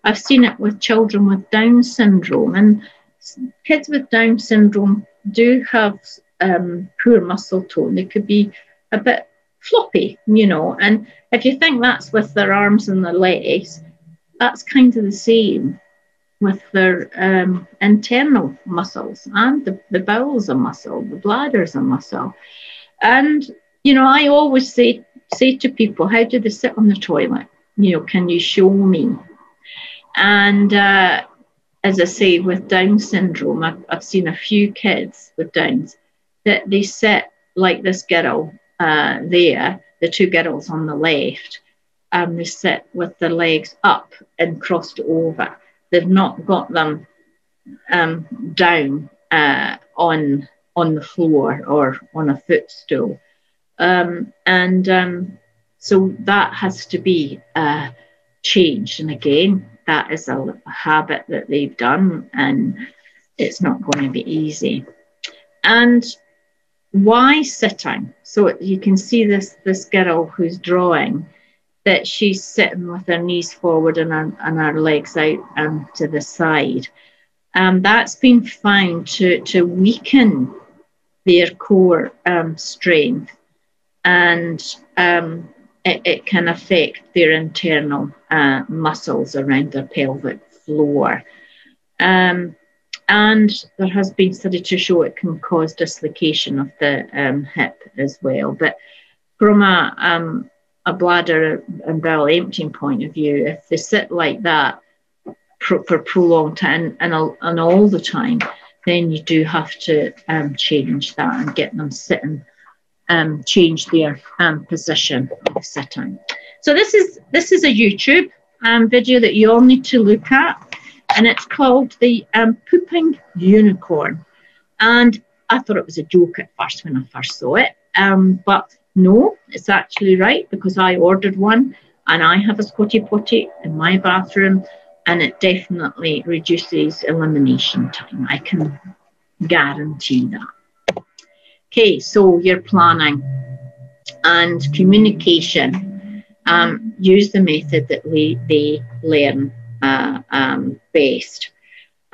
I've seen it with children with Down syndrome. And kids with Down syndrome do have um, poor muscle tone. They could be a bit floppy, you know. And if you think that's with their arms and their legs, that's kind of the same with their um, internal muscles and the, the bowels a muscle, the bladder's a muscle. And, you know, I always say, say to people, how do they sit on the toilet? You know, can you show me? And uh, as I say, with Down syndrome, I've, I've seen a few kids with Downs that they sit like this girl uh, there, the two girls on the left, um, they sit with their legs up and crossed over they've not got them um, down uh, on on the floor or on a footstool, um, and um, so that has to be uh, changed. And again, that is a habit that they've done, and it's not going to be easy. And why sitting? So you can see this this girl who's drawing that she's sitting with her knees forward and her, and her legs out um, to the side. Um, that's been found to, to weaken their core um, strength and um, it, it, can affect their internal uh, muscles around their pelvic floor. Um, and there has been study to show it can cause dislocation of the um, hip as well. But from a, a bladder and bowel emptying point of view, if they sit like that for, for prolonged time and, and all the time, then you do have to um, change that and get them sitting, um, change their um, position of sitting. So this is this is a YouTube um, video that you all need to look at, and it's called the um, pooping unicorn. And I thought it was a joke at first when I first saw it, um, but no, it's actually right because I ordered one, and I have a squatty potty in my bathroom and it definitely reduces elimination time. I can guarantee that. Okay, so you're planning and communication. Um, use the method that we, they learn uh, um, best.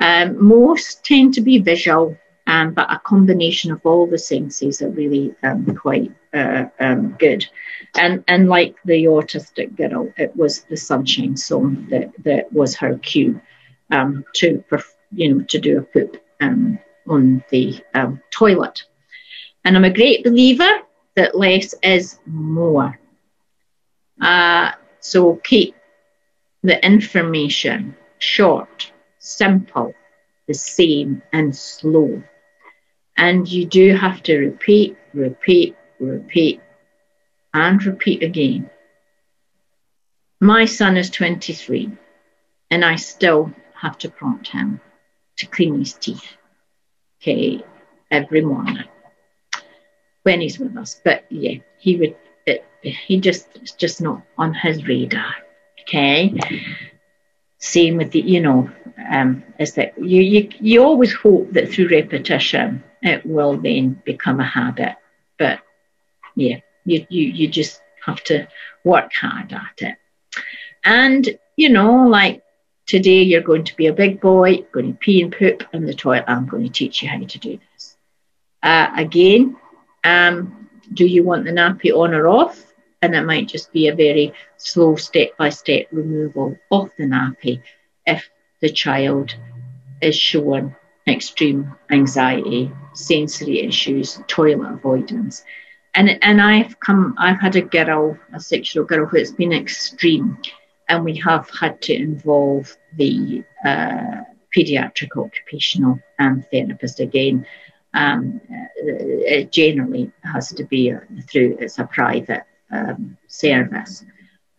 Um, most tend to be visual, um, but a combination of all the senses are really um, quite uh, um, good. And and like the autistic girl, it was the sunshine song that, that was her cue um, to you know to do a poop um, on the um, toilet. And I'm a great believer that less is more. Uh, so keep the information short, simple, the same, and slow. And you do have to repeat, repeat, repeat, and repeat again. My son is 23, and I still have to prompt him to clean his teeth, okay, every morning when he's with us. But yeah, he would, it, he just, it's just not on his radar, okay? Same with the, you know, um, is that you, you, you always hope that through repetition it will then become a habit. Yeah, you, you, you just have to work hard at it. And, you know, like today you're going to be a big boy, going to pee and poop in the toilet. I'm going to teach you how to do this. Uh, again, um, do you want the nappy on or off? And it might just be a very slow step by step removal of the nappy if the child is showing extreme anxiety, sensory issues, toilet avoidance and and I've come I've had a girl, a old girl who's been extreme, and we have had to involve the uh, pediatric occupational therapist again. Um, it generally has to be through it's a private um, service,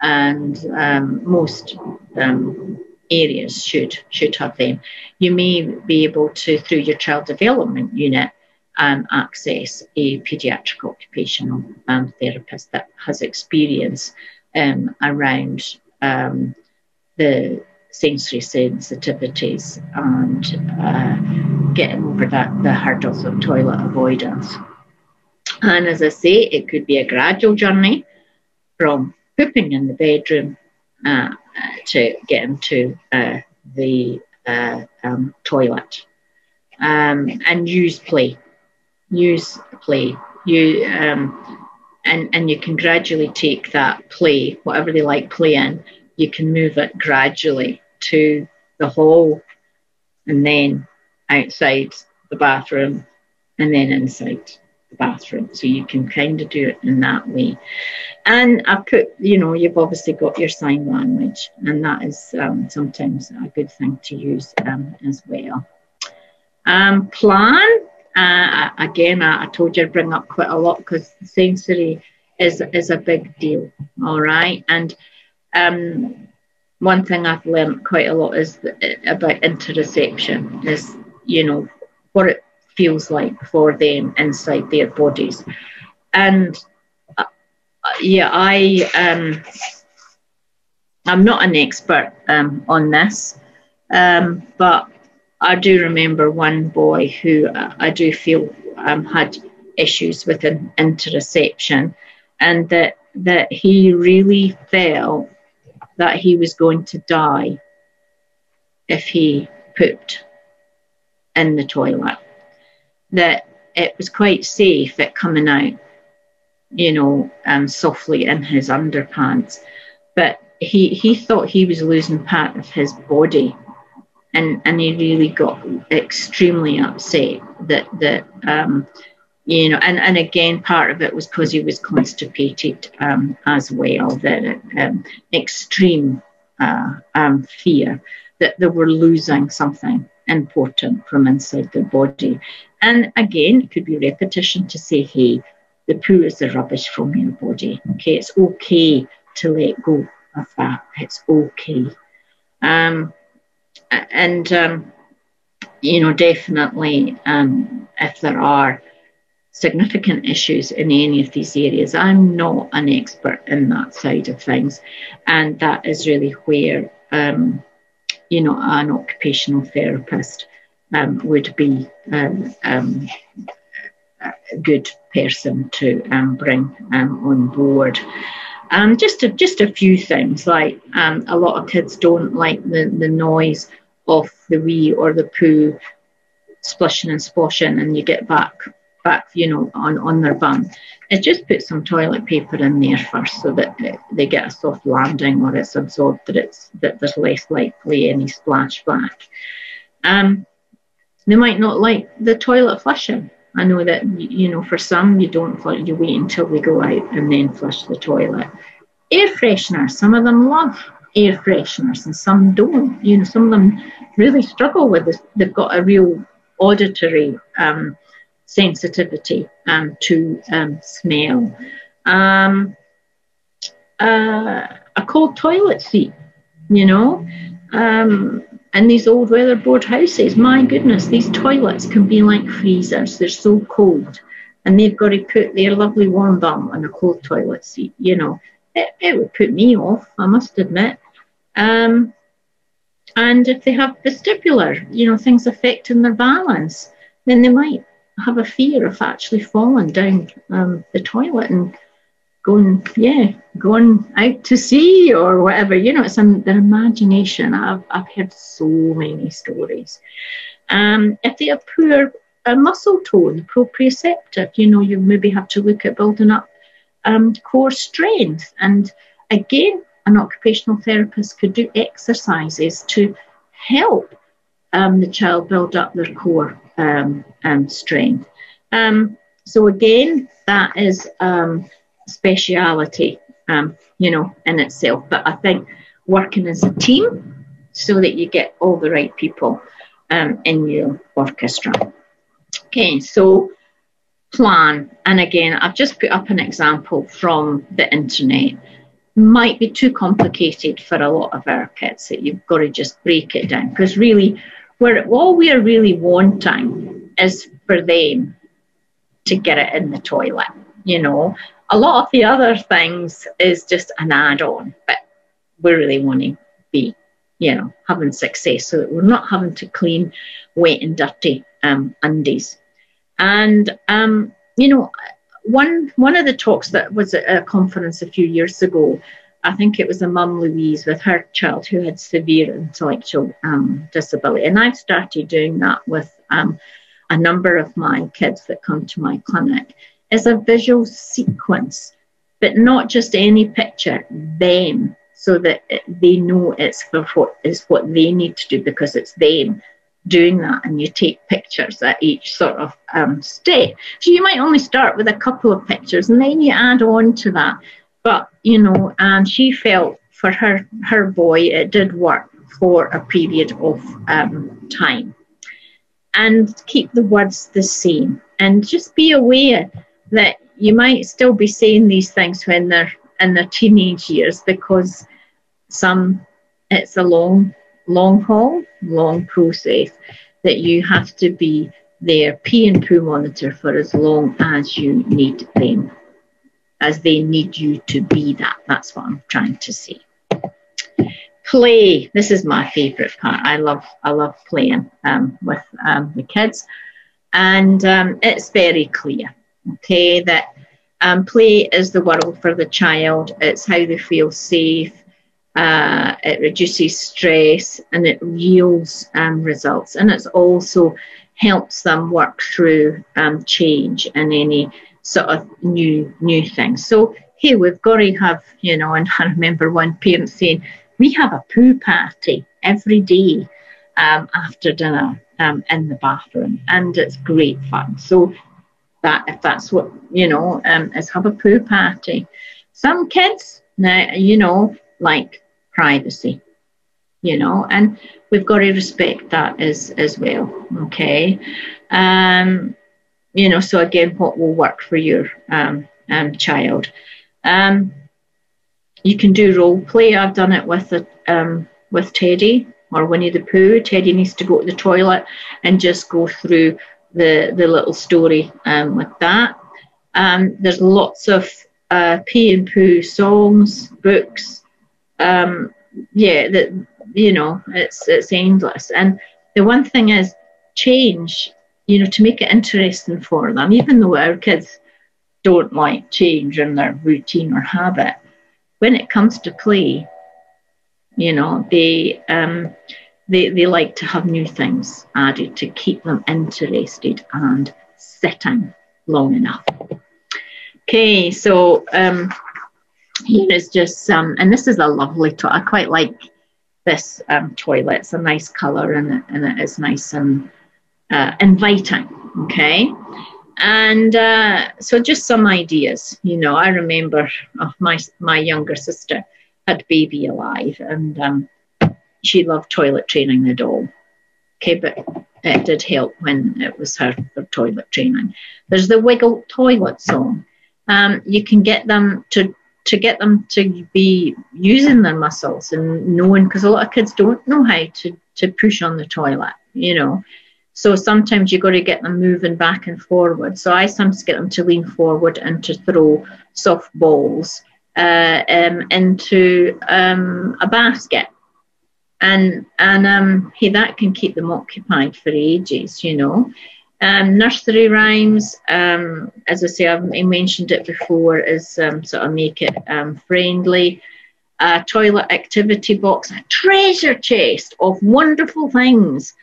and um, most um, areas should should have them. You may be able to through your child development unit um, access a paediatric occupational um, therapist that has experience um, around um, the sensory sensitivities and uh, getting over that the hurdles of toilet avoidance. And as I say, it could be a gradual journey from pooping in the bedroom uh, to getting to uh, the uh, um, toilet um, and use play use play. You um, and and you can gradually take that play, whatever they like play in, you can move it gradually to the hall, and then outside the bathroom, and then inside the bathroom. So you can kind of do it in that way. And I put, you know, you've obviously got your sign language, and that is um, sometimes a good thing to use um, as well. Um, plan uh, again, I, I, told you I'd bring up quite a lot because sensory is is a big deal. All right, and um, one thing I've learned quite a lot is about interoception. Is you know what it feels like for them inside their bodies, and uh, yeah, I um, I'm not an expert um, on this, um, but I do remember one boy who uh, I do feel um, had issues with an interoception, and that that he really felt that he was going to die if he pooped in the toilet. That it was quite safe at coming out, you know, um, softly in his underpants, but he he thought he was losing part of his body and and he really got extremely upset that that um, you know, and, and again, part of it was because he was constipated um, as well, that um, extreme uh, um, fear that they were losing something important from inside their body. And again, it could be repetition to say, hey, the poo is the rubbish from your body. Okay, it's okay to let go of that. It's okay. Um, and, um, you know, definitely um, if there are significant issues in any of these areas. I'm not an expert in that side of things, and that is really where um, you know an occupational therapist um, would be um, um a good person to um, bring on board. Um, just a, just a few things like um, a lot of kids don't like the, the noise of the wee or the poo splishing and splashing, and you get back back, you know, on, on their bum, is just put some toilet paper in there first so that they get a soft landing or it's absorbed that it's that there's less likely any splash back. Um, they might not like the toilet flushing. I know that you know for some you don't flush, you wait until they go out and then flush the toilet. Air fresheners, some of them love air fresheners and some don't. You know, some of them really struggle with this. They've got a real auditory um, sensitivity um, to um, smell. Um, uh, a cold toilet seat, you know, um, and these old weatherboard houses. My goodness, these toilets can be like freezers. They're so cold, and they've got to put their lovely warm bum on a cold toilet seat. You know, it, it would put me off. I must admit. Um, and if they have vestibular, you know, things affecting their balance, then they might have a fear of actually falling down um, the toilet and going, yeah, going out to sea or whatever. You know, it's an, their imagination. I've, I've heard so many stories. Um, if they have poor uh, muscle tone, proprioceptive, you know, you maybe have to look at building up um, core strength. And again, an occupational therapist could do exercises to help um, the child build up their core um, strength. Um, so again, that is um, speciality, um, you know, in itself. But I think working as a team so that you get all the right people in your orchestra. Okay, so plan. And again, I've just put up an example from the internet. Might be too complicated for a lot of our kids that you've got to just break it down because really where all we're really wanting is for them to get it in the toilet. You know, a lot of the other things is just an add-on, but we're really wanting to be, you know, having success so that we're not having to clean wet and dirty um, undies. And um, you know, one one of the talks that was at a conference a few years ago I think it was a mum Louise with her child who had severe intellectual um, disability. And I've started doing that with um, a number of my kids that come to my clinic as a visual sequence, but not just any picture, them, so that they know it's for what is what they need to do because it's them doing that and you take pictures at each sort of um, step. So you might only start with a couple of pictures and then you add on to that but, you know, and she felt for her, her boy, it did work for a period of um, time. And keep the words the same. And just be aware that you might still be saying these things when they're in their teenage years because some it's a long long haul long process that you have to be their pee and poo monitor for as long as you need them as they need you to be that. That's what I'm trying to say. Play. This is my favourite part. I love I love playing um, with um, the kids, and um, it's very clear. Okay, that um, play is the world for the child. It's how they feel safe. Uh, it reduces stress and it yields um, results, and it also helps them work through um, change and any sort of new new things. So here we've got to have, you know, and I remember one parent saying, we have a poo party every day. um, after dinner um, in the bathroom, and it's great fun. So that if that's what you know, um, is have a poo party. Some kids now, you know, like privacy, you know, and we've got to respect that as as well. Okay, um, you know, so again, what will work for your um, um, child? Um, you can do role play. I've done it with a, um, with Teddy or Winnie the Pooh. Teddy needs to go to the toilet and just go through the the little story um, with that. Um, there's lots of uh, Pee and Pooh songs, books. Um, yeah, that you know, it's it's endless. And the one thing is change. You know, to make it interesting for them, even though our kids don't like change in their routine or habit, when it comes to play, you know, they um, they they like to have new things added to keep them interested and sitting long enough. Okay, so um, here is just um, and this is a lovely toilet. I quite like this um, toilet. It's a nice colour and it, and it is nice and uh, inviting. Okay, and uh, so just some ideas. You know, I remember oh, my my younger sister had baby alive, and um, she loved toilet training the doll. Okay, but it did help when it was her, her toilet training. There's the wiggle toilet song um, you can get them to to get them to be using their muscles and knowing because a lot of kids don't know how to to push on the toilet you know. So sometimes you've got to get them moving back and forward. So i sometimes get them to lean forward and to throw soft balls uh, um, into um, a basket. And and um, hey that can keep them occupied for ages you know um, nursery rhymes, um, as I say, I've mentioned it before, is um, sort of make it um, friendly. A toilet activity box, a treasure chest of wonderful things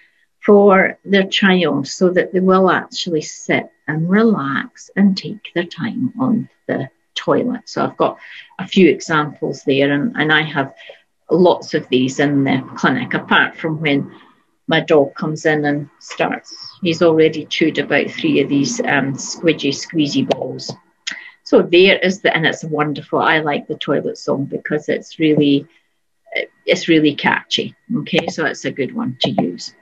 for their child so that they will actually sit and relax and take their time on the toilet. So I've got a few examples there, and, and I have lots of these in the clinic, apart from when my dog comes in and starts. He's already chewed about three of these um, squidgy, squeezy balls. So there is the, and it's wonderful. I like the toilet song because it's really, it's really catchy. Okay, so it's a good one to use.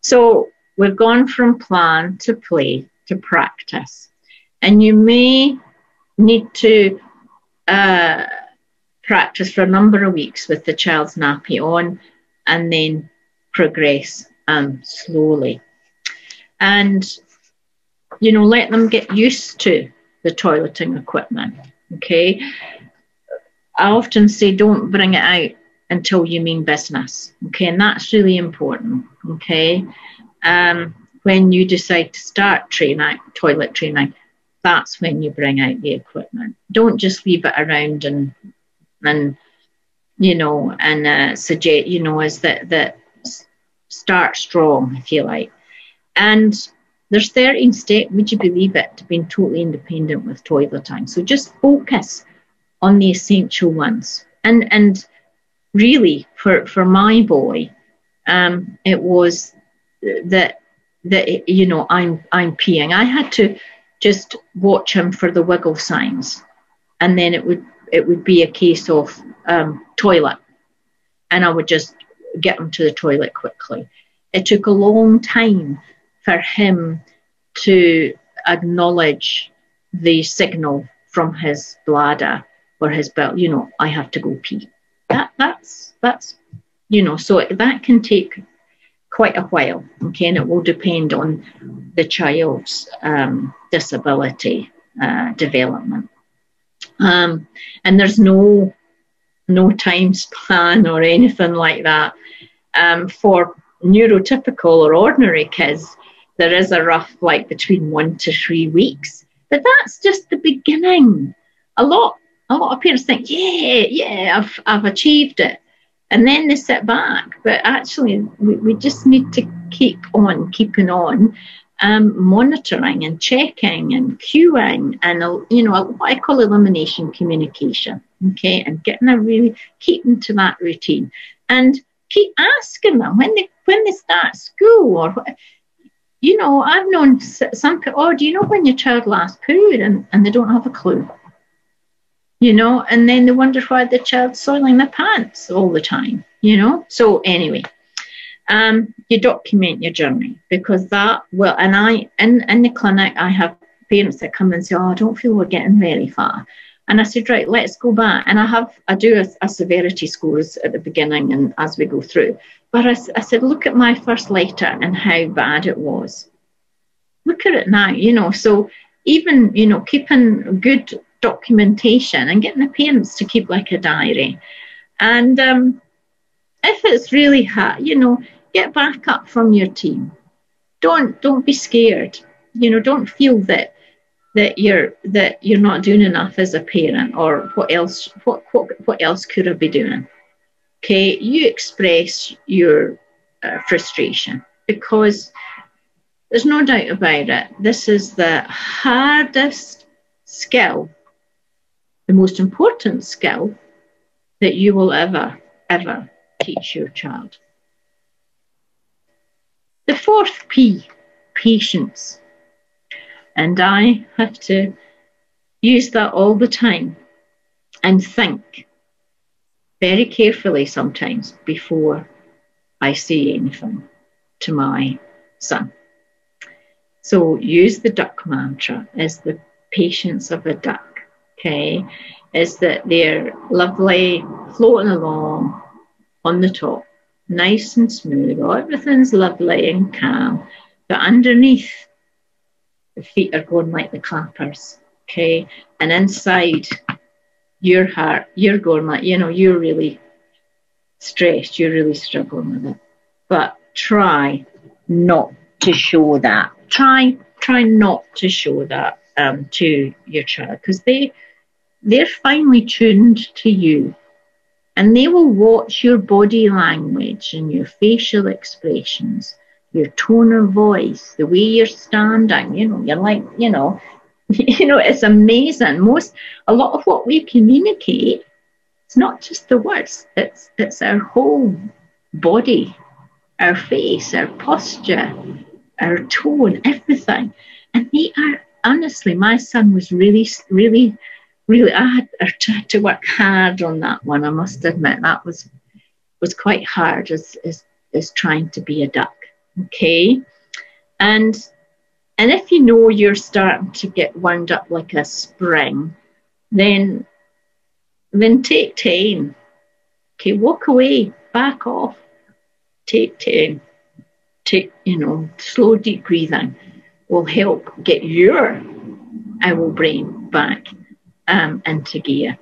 So we've gone from plan to play to practice, and you may need to uh, practice for a number of weeks with the child's nappy on, and then progress um, slowly. And, you know, let them get used to the toileting equipment. Okay. I often say don't bring it out until you mean business. Okay. And that's really important. Okay. Um, when you decide to start training, toilet training, that's when you bring out the equipment. Don't just leave it around and, and, you know, and uh, suggest, you know, is that, that start strong, if you like. And there's 13 steps, would you believe it, to being totally independent with toilet time. So just focus on the essential ones. And and really for, for my boy, um, it was that that you know I'm I'm peeing. I had to just watch him for the wiggle signs, and then it would it would be a case of um, toilet, and I would just get him to the toilet quickly. It took a long time for him to acknowledge the signal from his bladder or his belt, you know, I have to go pee. That that's that's you know, so that can take quite a while, okay, and it will depend on the child's um, disability uh, development. Um, and there's no no times plan or anything like that. Um, for neurotypical or ordinary kids, there is a rough like between one to three weeks. But that's just the beginning. A lot, a lot of parents think, yeah, yeah, I've, I've achieved it. And then they sit back. But actually, we, we just need to keep on keeping on um, monitoring and checking and cueing and uh, you know what I call elimination communication. Okay, and getting a really keeping to that routine. And keep asking them when they when they start school or you know I've known some oh do you know when your child last pooed and, and they don't have a clue you know and then they wonder why the child's soiling their pants all the time you know so anyway um, you document your journey because that will and I in, in the clinic I have parents that come and say oh I don't feel we're getting very far and I said, right, let's go back. And I have, I do a, a severity scores at the beginning and as we go through. But I, I said, look at my first letter and how bad it was. Look at it now, you know. So even, you know, keeping good documentation and getting the parents to keep like a diary. And um, if it's really hard, you know, get back up from your team. Don't don't be scared. You know, don't feel that that you're that you're not doing enough as a parent or what else what what, what else could I be doing okay you express your uh, frustration because there's no doubt about it this is the hardest skill the most important skill that you will ever ever teach your child the fourth p patience and I have to use that all the time and think very carefully sometimes before I say anything to my son. So use the duck mantra as the patience of a duck, okay? Is that they're lovely, floating along on the top, nice and smooth, everything's lovely and calm, but underneath the feet are going like the clappers, okay? And inside your heart, you're going like, you know, you're really stressed, you're really struggling with it. But try not to show that. Try, try not to show that um, to your child because they, they're finely tuned to you and they will watch your body language and your facial expressions your tone of voice, the way you're standing, you know, you're like, you know, you know, it's amazing. Most a lot of what we communicate, it's not just the words, it's it's our whole body, our face, our posture, our tone, everything. And they are honestly, my son was really, really, really I had, to work hard on that one, I must admit. That was was quite hard as as, as trying to be a duck okay and and if you know you're starting to get wound up like a spring then then take 10 okay walk away back off take 10 take you know slow deep breathing will help get your owl brain back um, into gear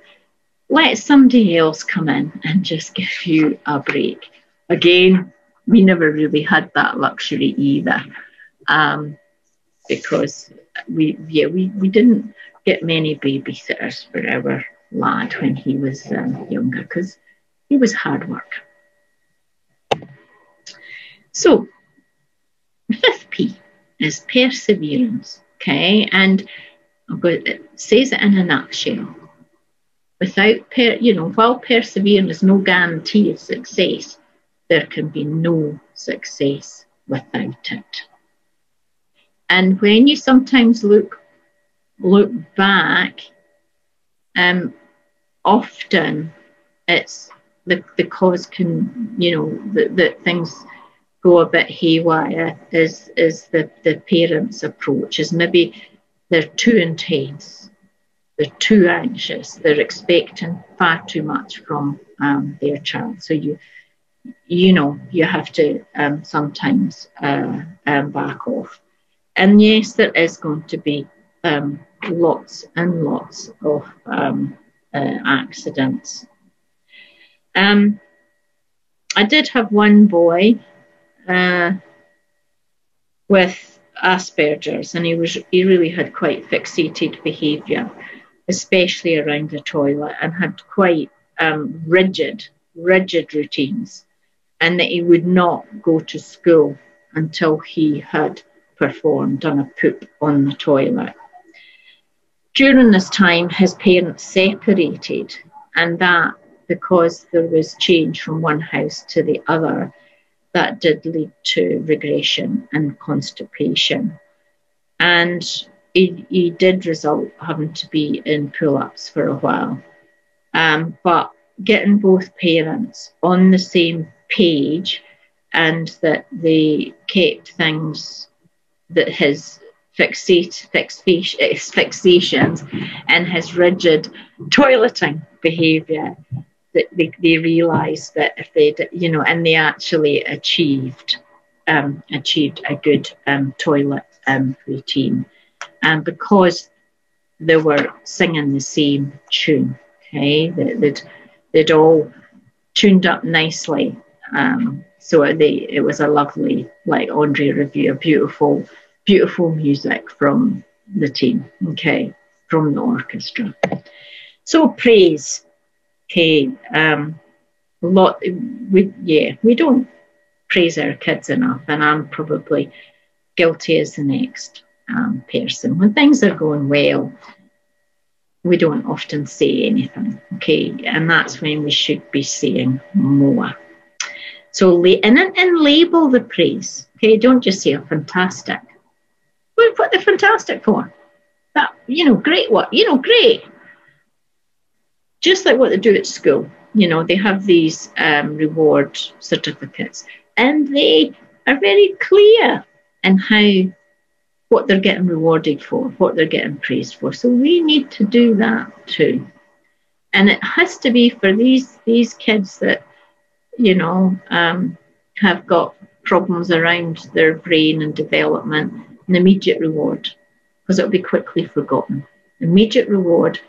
let somebody else come in and just give you a break again we never really had that luxury either, um, because we yeah we, we didn't get many babysitters for our lad when he was um, younger because he was hard work. So, fifth P is perseverance. Okay, and it says it in a nutshell. Without, per, you know, while persevering is no guarantee of success, there can be no success without it. And when you sometimes look look back, um, often it's the, the cause can, you know, that, that things go a bit haywire is is the, the parents' approach is maybe they're too intense, they're too anxious, they're expecting far too much from um, their child. So you you know, you have to um, sometimes uh, um, back off. And yes, there is going to be um, lots and lots of um, uh, accidents. Um, I did have one boy uh, with Asperger's, and he was he really had quite fixated behaviour, especially around the toilet, and had quite um, rigid rigid routines and that he would not go to school until he had performed on a poop on the toilet. During this time, his parents separated, and that because there was change from one house to the other, that did lead to regression and constipation. And he, did result having to be in pull ups for a while. Um, but getting both parents on the same page and that they kept things that his fixate, fixations and his rigid toileting behaviour that they, they realised that if they you know and they actually achieved um, achieved a good um, toilet um, routine. And because they were singing the same tune okay they'd, they'd all tuned up nicely. Um, so they, it was a lovely like Andre Rieu beautiful beautiful music from the team okay from the orchestra. So praise okay, um, a lot, we, yeah, we don't praise our kids enough, and I'm probably guilty as the next um, person. When things are going well, we don't often say anything, okay, and that's when we should be saying more. So, and, and label the praise, okay, don't just say, oh, fantastic. What, what the fantastic for? That, you know, great work. you know, great just like what they do at school. You know, they have these um, reward certificates, and they are very clear in how what they're getting rewarded for, what they're getting praised for. So we need to do that too. And it has to be for these these kids that, you know, um, have got problems around their brain and development, an immediate reward, because it'll be quickly forgotten. Immediate reward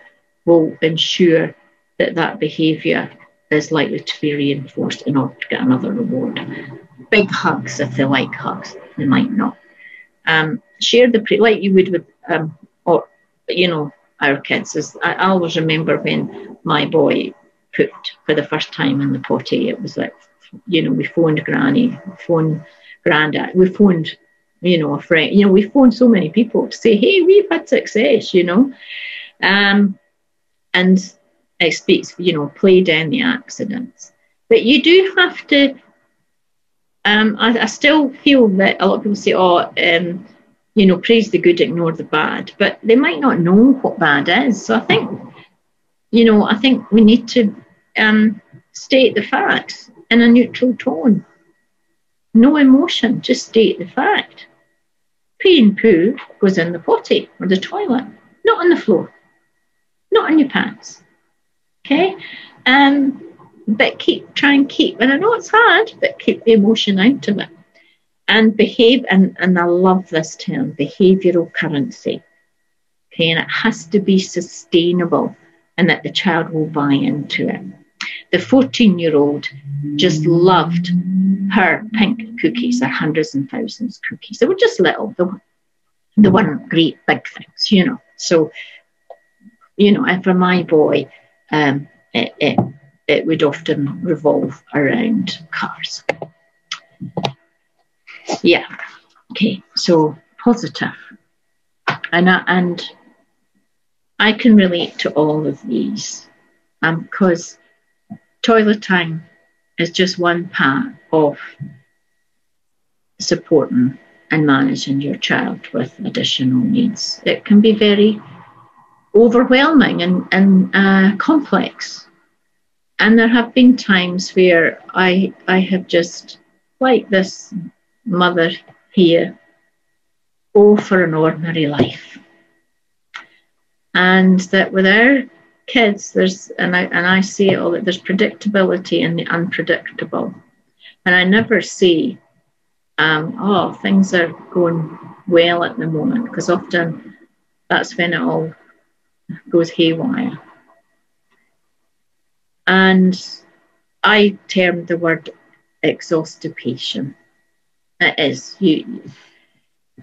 will ensure that that behaviour is likely to be reinforced in order to get another reward. Big hugs if they like hugs, they might not. Um, share the pre- like you would with um, or you know our kids. Is I, always remember when my boy pooped for the first time in the potty. It was like you know we phoned granny, phoned granddad, we phoned you know a friend. You know we phoned so many people to say hey we've had success. You know, um, and speaks, you know, play down the accidents. But you do have to. Um, I, I, still feel that a lot of people say, "Oh, um, you know, praise the good, ignore the bad," but they might not know what bad is. So I think, you know, I think we need to um, state the facts in a neutral tone. No emotion, just state the fact. Pee and poo goes in the potty or the toilet, not on the floor, not in your pants. Okay. Um, but keep try and keep, and I know it's hard, but keep the emotion out of it. And behave, and, and I love this term, behavioral currency. Okay, and it has to be sustainable and that the child will buy into it. The 14 year old just loved her pink cookies, her hundreds and thousands cookies. They were just little, they, were, they weren't great big things, you know. So, you know, and for my boy, um, it, it, it would often revolve around cars. Yeah, okay, so positive. And I, and I can relate to all of these because um, toilet time is just one part of supporting and managing your child with additional needs. It can be very overwhelming and, and uh, complex. And there have been times where I, I have just, like this mother here, go for an ordinary life. And that with our kids, there's, and I, and I see it all, that there's predictability in the unpredictable. And I never see, um, oh, things are going well at the moment, because often that's when it all goes haywire. And I termed the word exhaustion. It is you.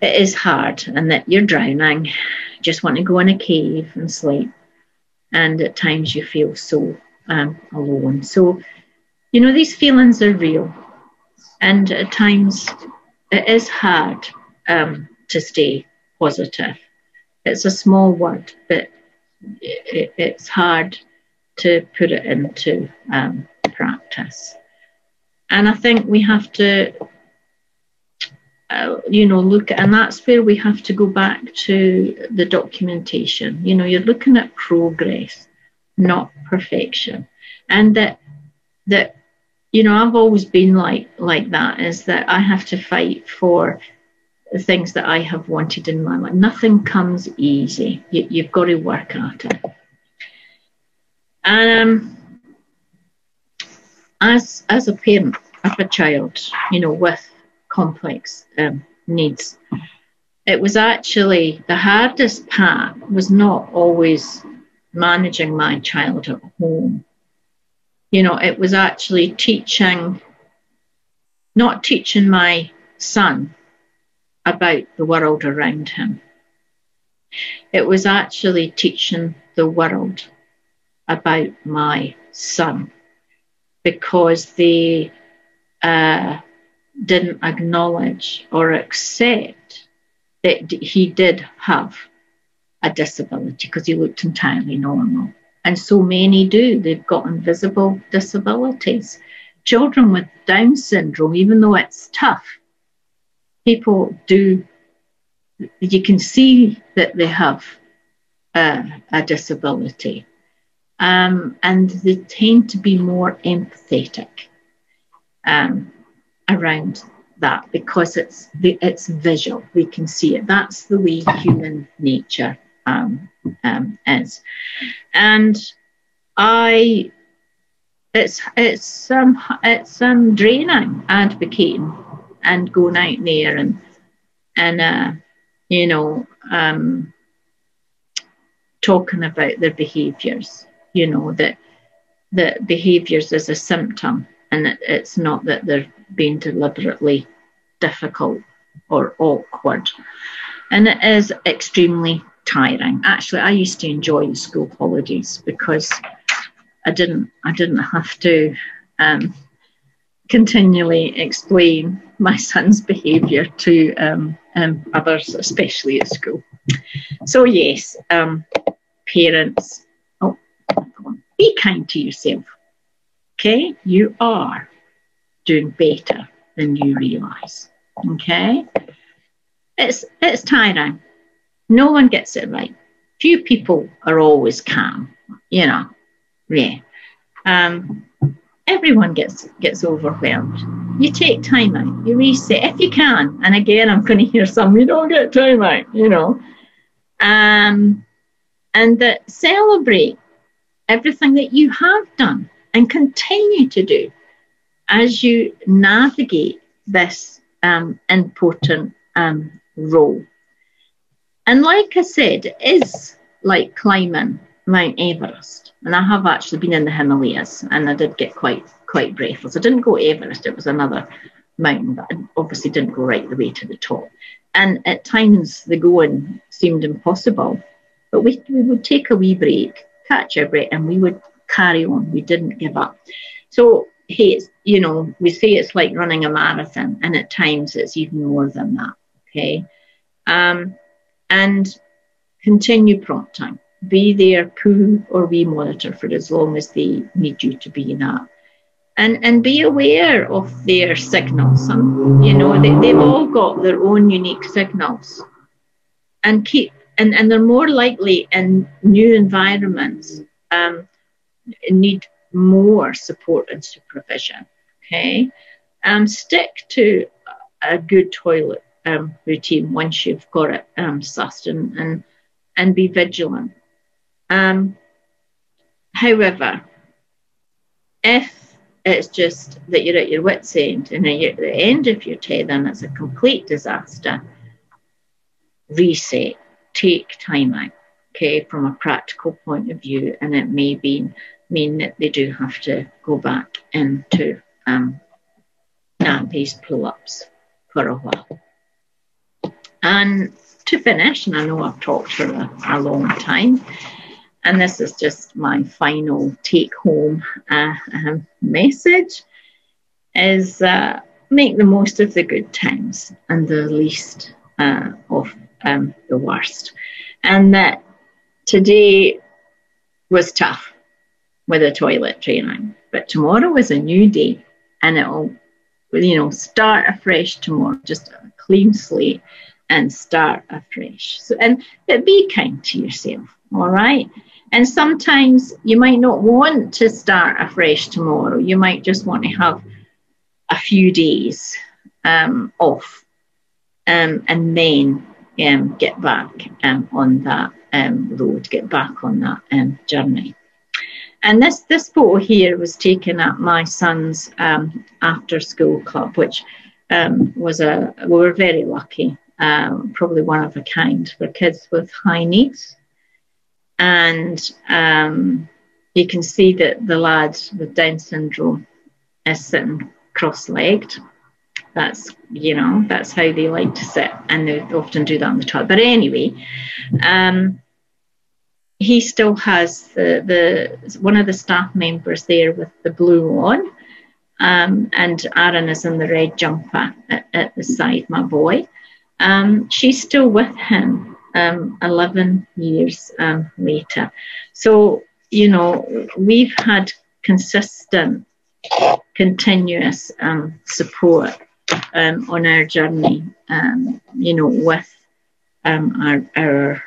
It is hard, and that you're drowning. Just want to go in a cave and sleep, and at times you feel so um, alone. So, you know, these feelings are real, and at times it is hard um, to stay positive. It's a small word, but it, it's hard to put it into um, practice. And I think we have to, uh, you know, look and that's where we have to go back to the documentation. You know, you're looking at progress, not perfection, and that that you know I've always been like like that. Is that I have to fight for the things that I have wanted in my life. Nothing comes easy. You, you've got to work at it. And um, as as a parent of a child, you know, with complex um, needs, it was actually the hardest part was not always managing my child at home. You know, it was actually teaching, not teaching my son about the world around him. It was actually teaching the world about my son because they uh, didn't acknowledge or accept that he did have a disability because he looked entirely normal. And so many do. They've got invisible disabilities. Children with Down syndrome, even though it's tough, people do, you can see that they have a disability. Um, and they tend to be more empathetic um, around that because it's it's visual. We can see it. That's the way human nature um, um, is, and I. It's it's um it's um draining advocating and going out there and and uh, you know um, talking about their behaviours. You know that that behaviours is a symptom and it, it's not that they're being deliberately difficult or awkward. And it is extremely tiring. Actually, I used to enjoy school holidays because I didn't I didn't have to um, continually explain my son's behaviour to um, um, others, especially at school. So yes, um, parents, oh, be kind to yourself. Okay, you are doing better than you realise. Okay, it's it's tiring. No one gets it right. Few people are always calm. You know, yeah. Um, everyone gets gets overwhelmed. You take time out, you reset if you can. And again, I'm going to hear some you don't get time out, you know. Um, and that celebrate everything that you have done and continue to do as you navigate this um, important um, role. And like I said, it is like climbing Mount Everest, and I have actually been in the Himalayas, and I did get quite quite breathless. I didn't go Everest; it was another mountain, but I obviously didn't go right the way to the top. And at times the going seemed impossible, but we, we would take a wee break, catch our breath, and we would carry on. We didn't give up. So hey, you know, we say it's like running a marathon, and at times it's even more than that. Okay, um, and continue prompting be their poo or we monitor for as long as they need you to be in that. And, and be aware of their signals. And, you know, they, they've all got their own unique signals. And keep and, and they're more likely in new environments um, need more support and supervision. Okay. Um, stick to a good toilet um, routine once you've got it um, sussed and, and, and be vigilant. Um, however, if it's just that you're at your wits' end and you're at the end of your tethering, it's a complete disaster, reset, take time out, okay, from a practical point of view, and it may be mean that they do have to go back into um, these pull-ups for a while. And to finish, and I know I've talked for a, a long time, and this is just my final take home uh, um, message is uh, make the most of the good times and the least uh, of um, the worst. And that today was tough. with a toilet training. But tomorrow is a new day and it'll, you know, start afresh tomorrow, just a clean slate and start afresh. So, and but be kind to yourself, all right? And sometimes you might not want to start afresh tomorrow. You might just want to have a few days um, off um, and then um, get back um, on that um, road, get back on that um, journey. And this, this photo here was taken at my son's after school club, which was a, we were very lucky, probably one of a kind for kids with high needs and um, you can see that the lad with Down syndrome is sitting cross-legged. That's you know that's how they like to sit, and they often do that on the toilet. But anyway, um, he still has the the one of the staff members there with the blue on, um, and Aaron is in the red jumper at, at the side. My boy, um, she's still with him um, 11 years um, later. So, you know, we've had consistent, continuous um, support um, on our journey, um, you know, with um, our, our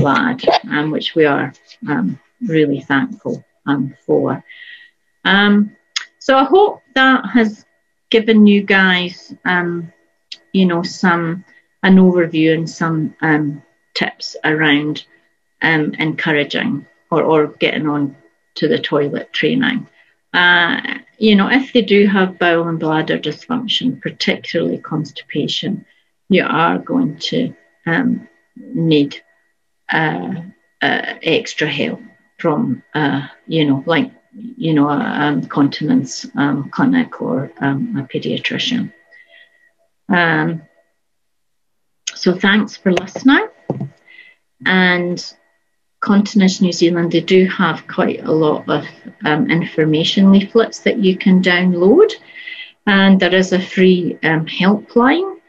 lad, which we are really thankful for. so I hope that has given you guys, you know, some an overview and some um, tips around um, encouraging or, or getting on to the toilet training. Uh, you know, if they do have bowel and bladder dysfunction, particularly constipation, you are going to um, need uh, uh, extra help from, uh, you know, like, you know, a, a continence um, clinic or um, a pediatrician. Um, so thanks for listening. And Continence New Zealand, they do have quite a lot of um, information leaflets that you can download. And there is a free um, helpline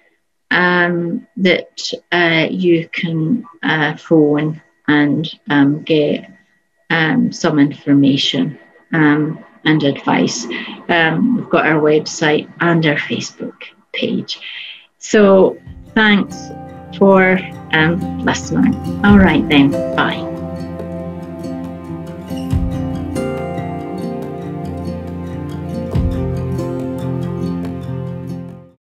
um, that uh, you can uh, phone and um, get um, some information um, and advice. we've got our website and our Facebook page. So thanks for um, listening. All right then, bye.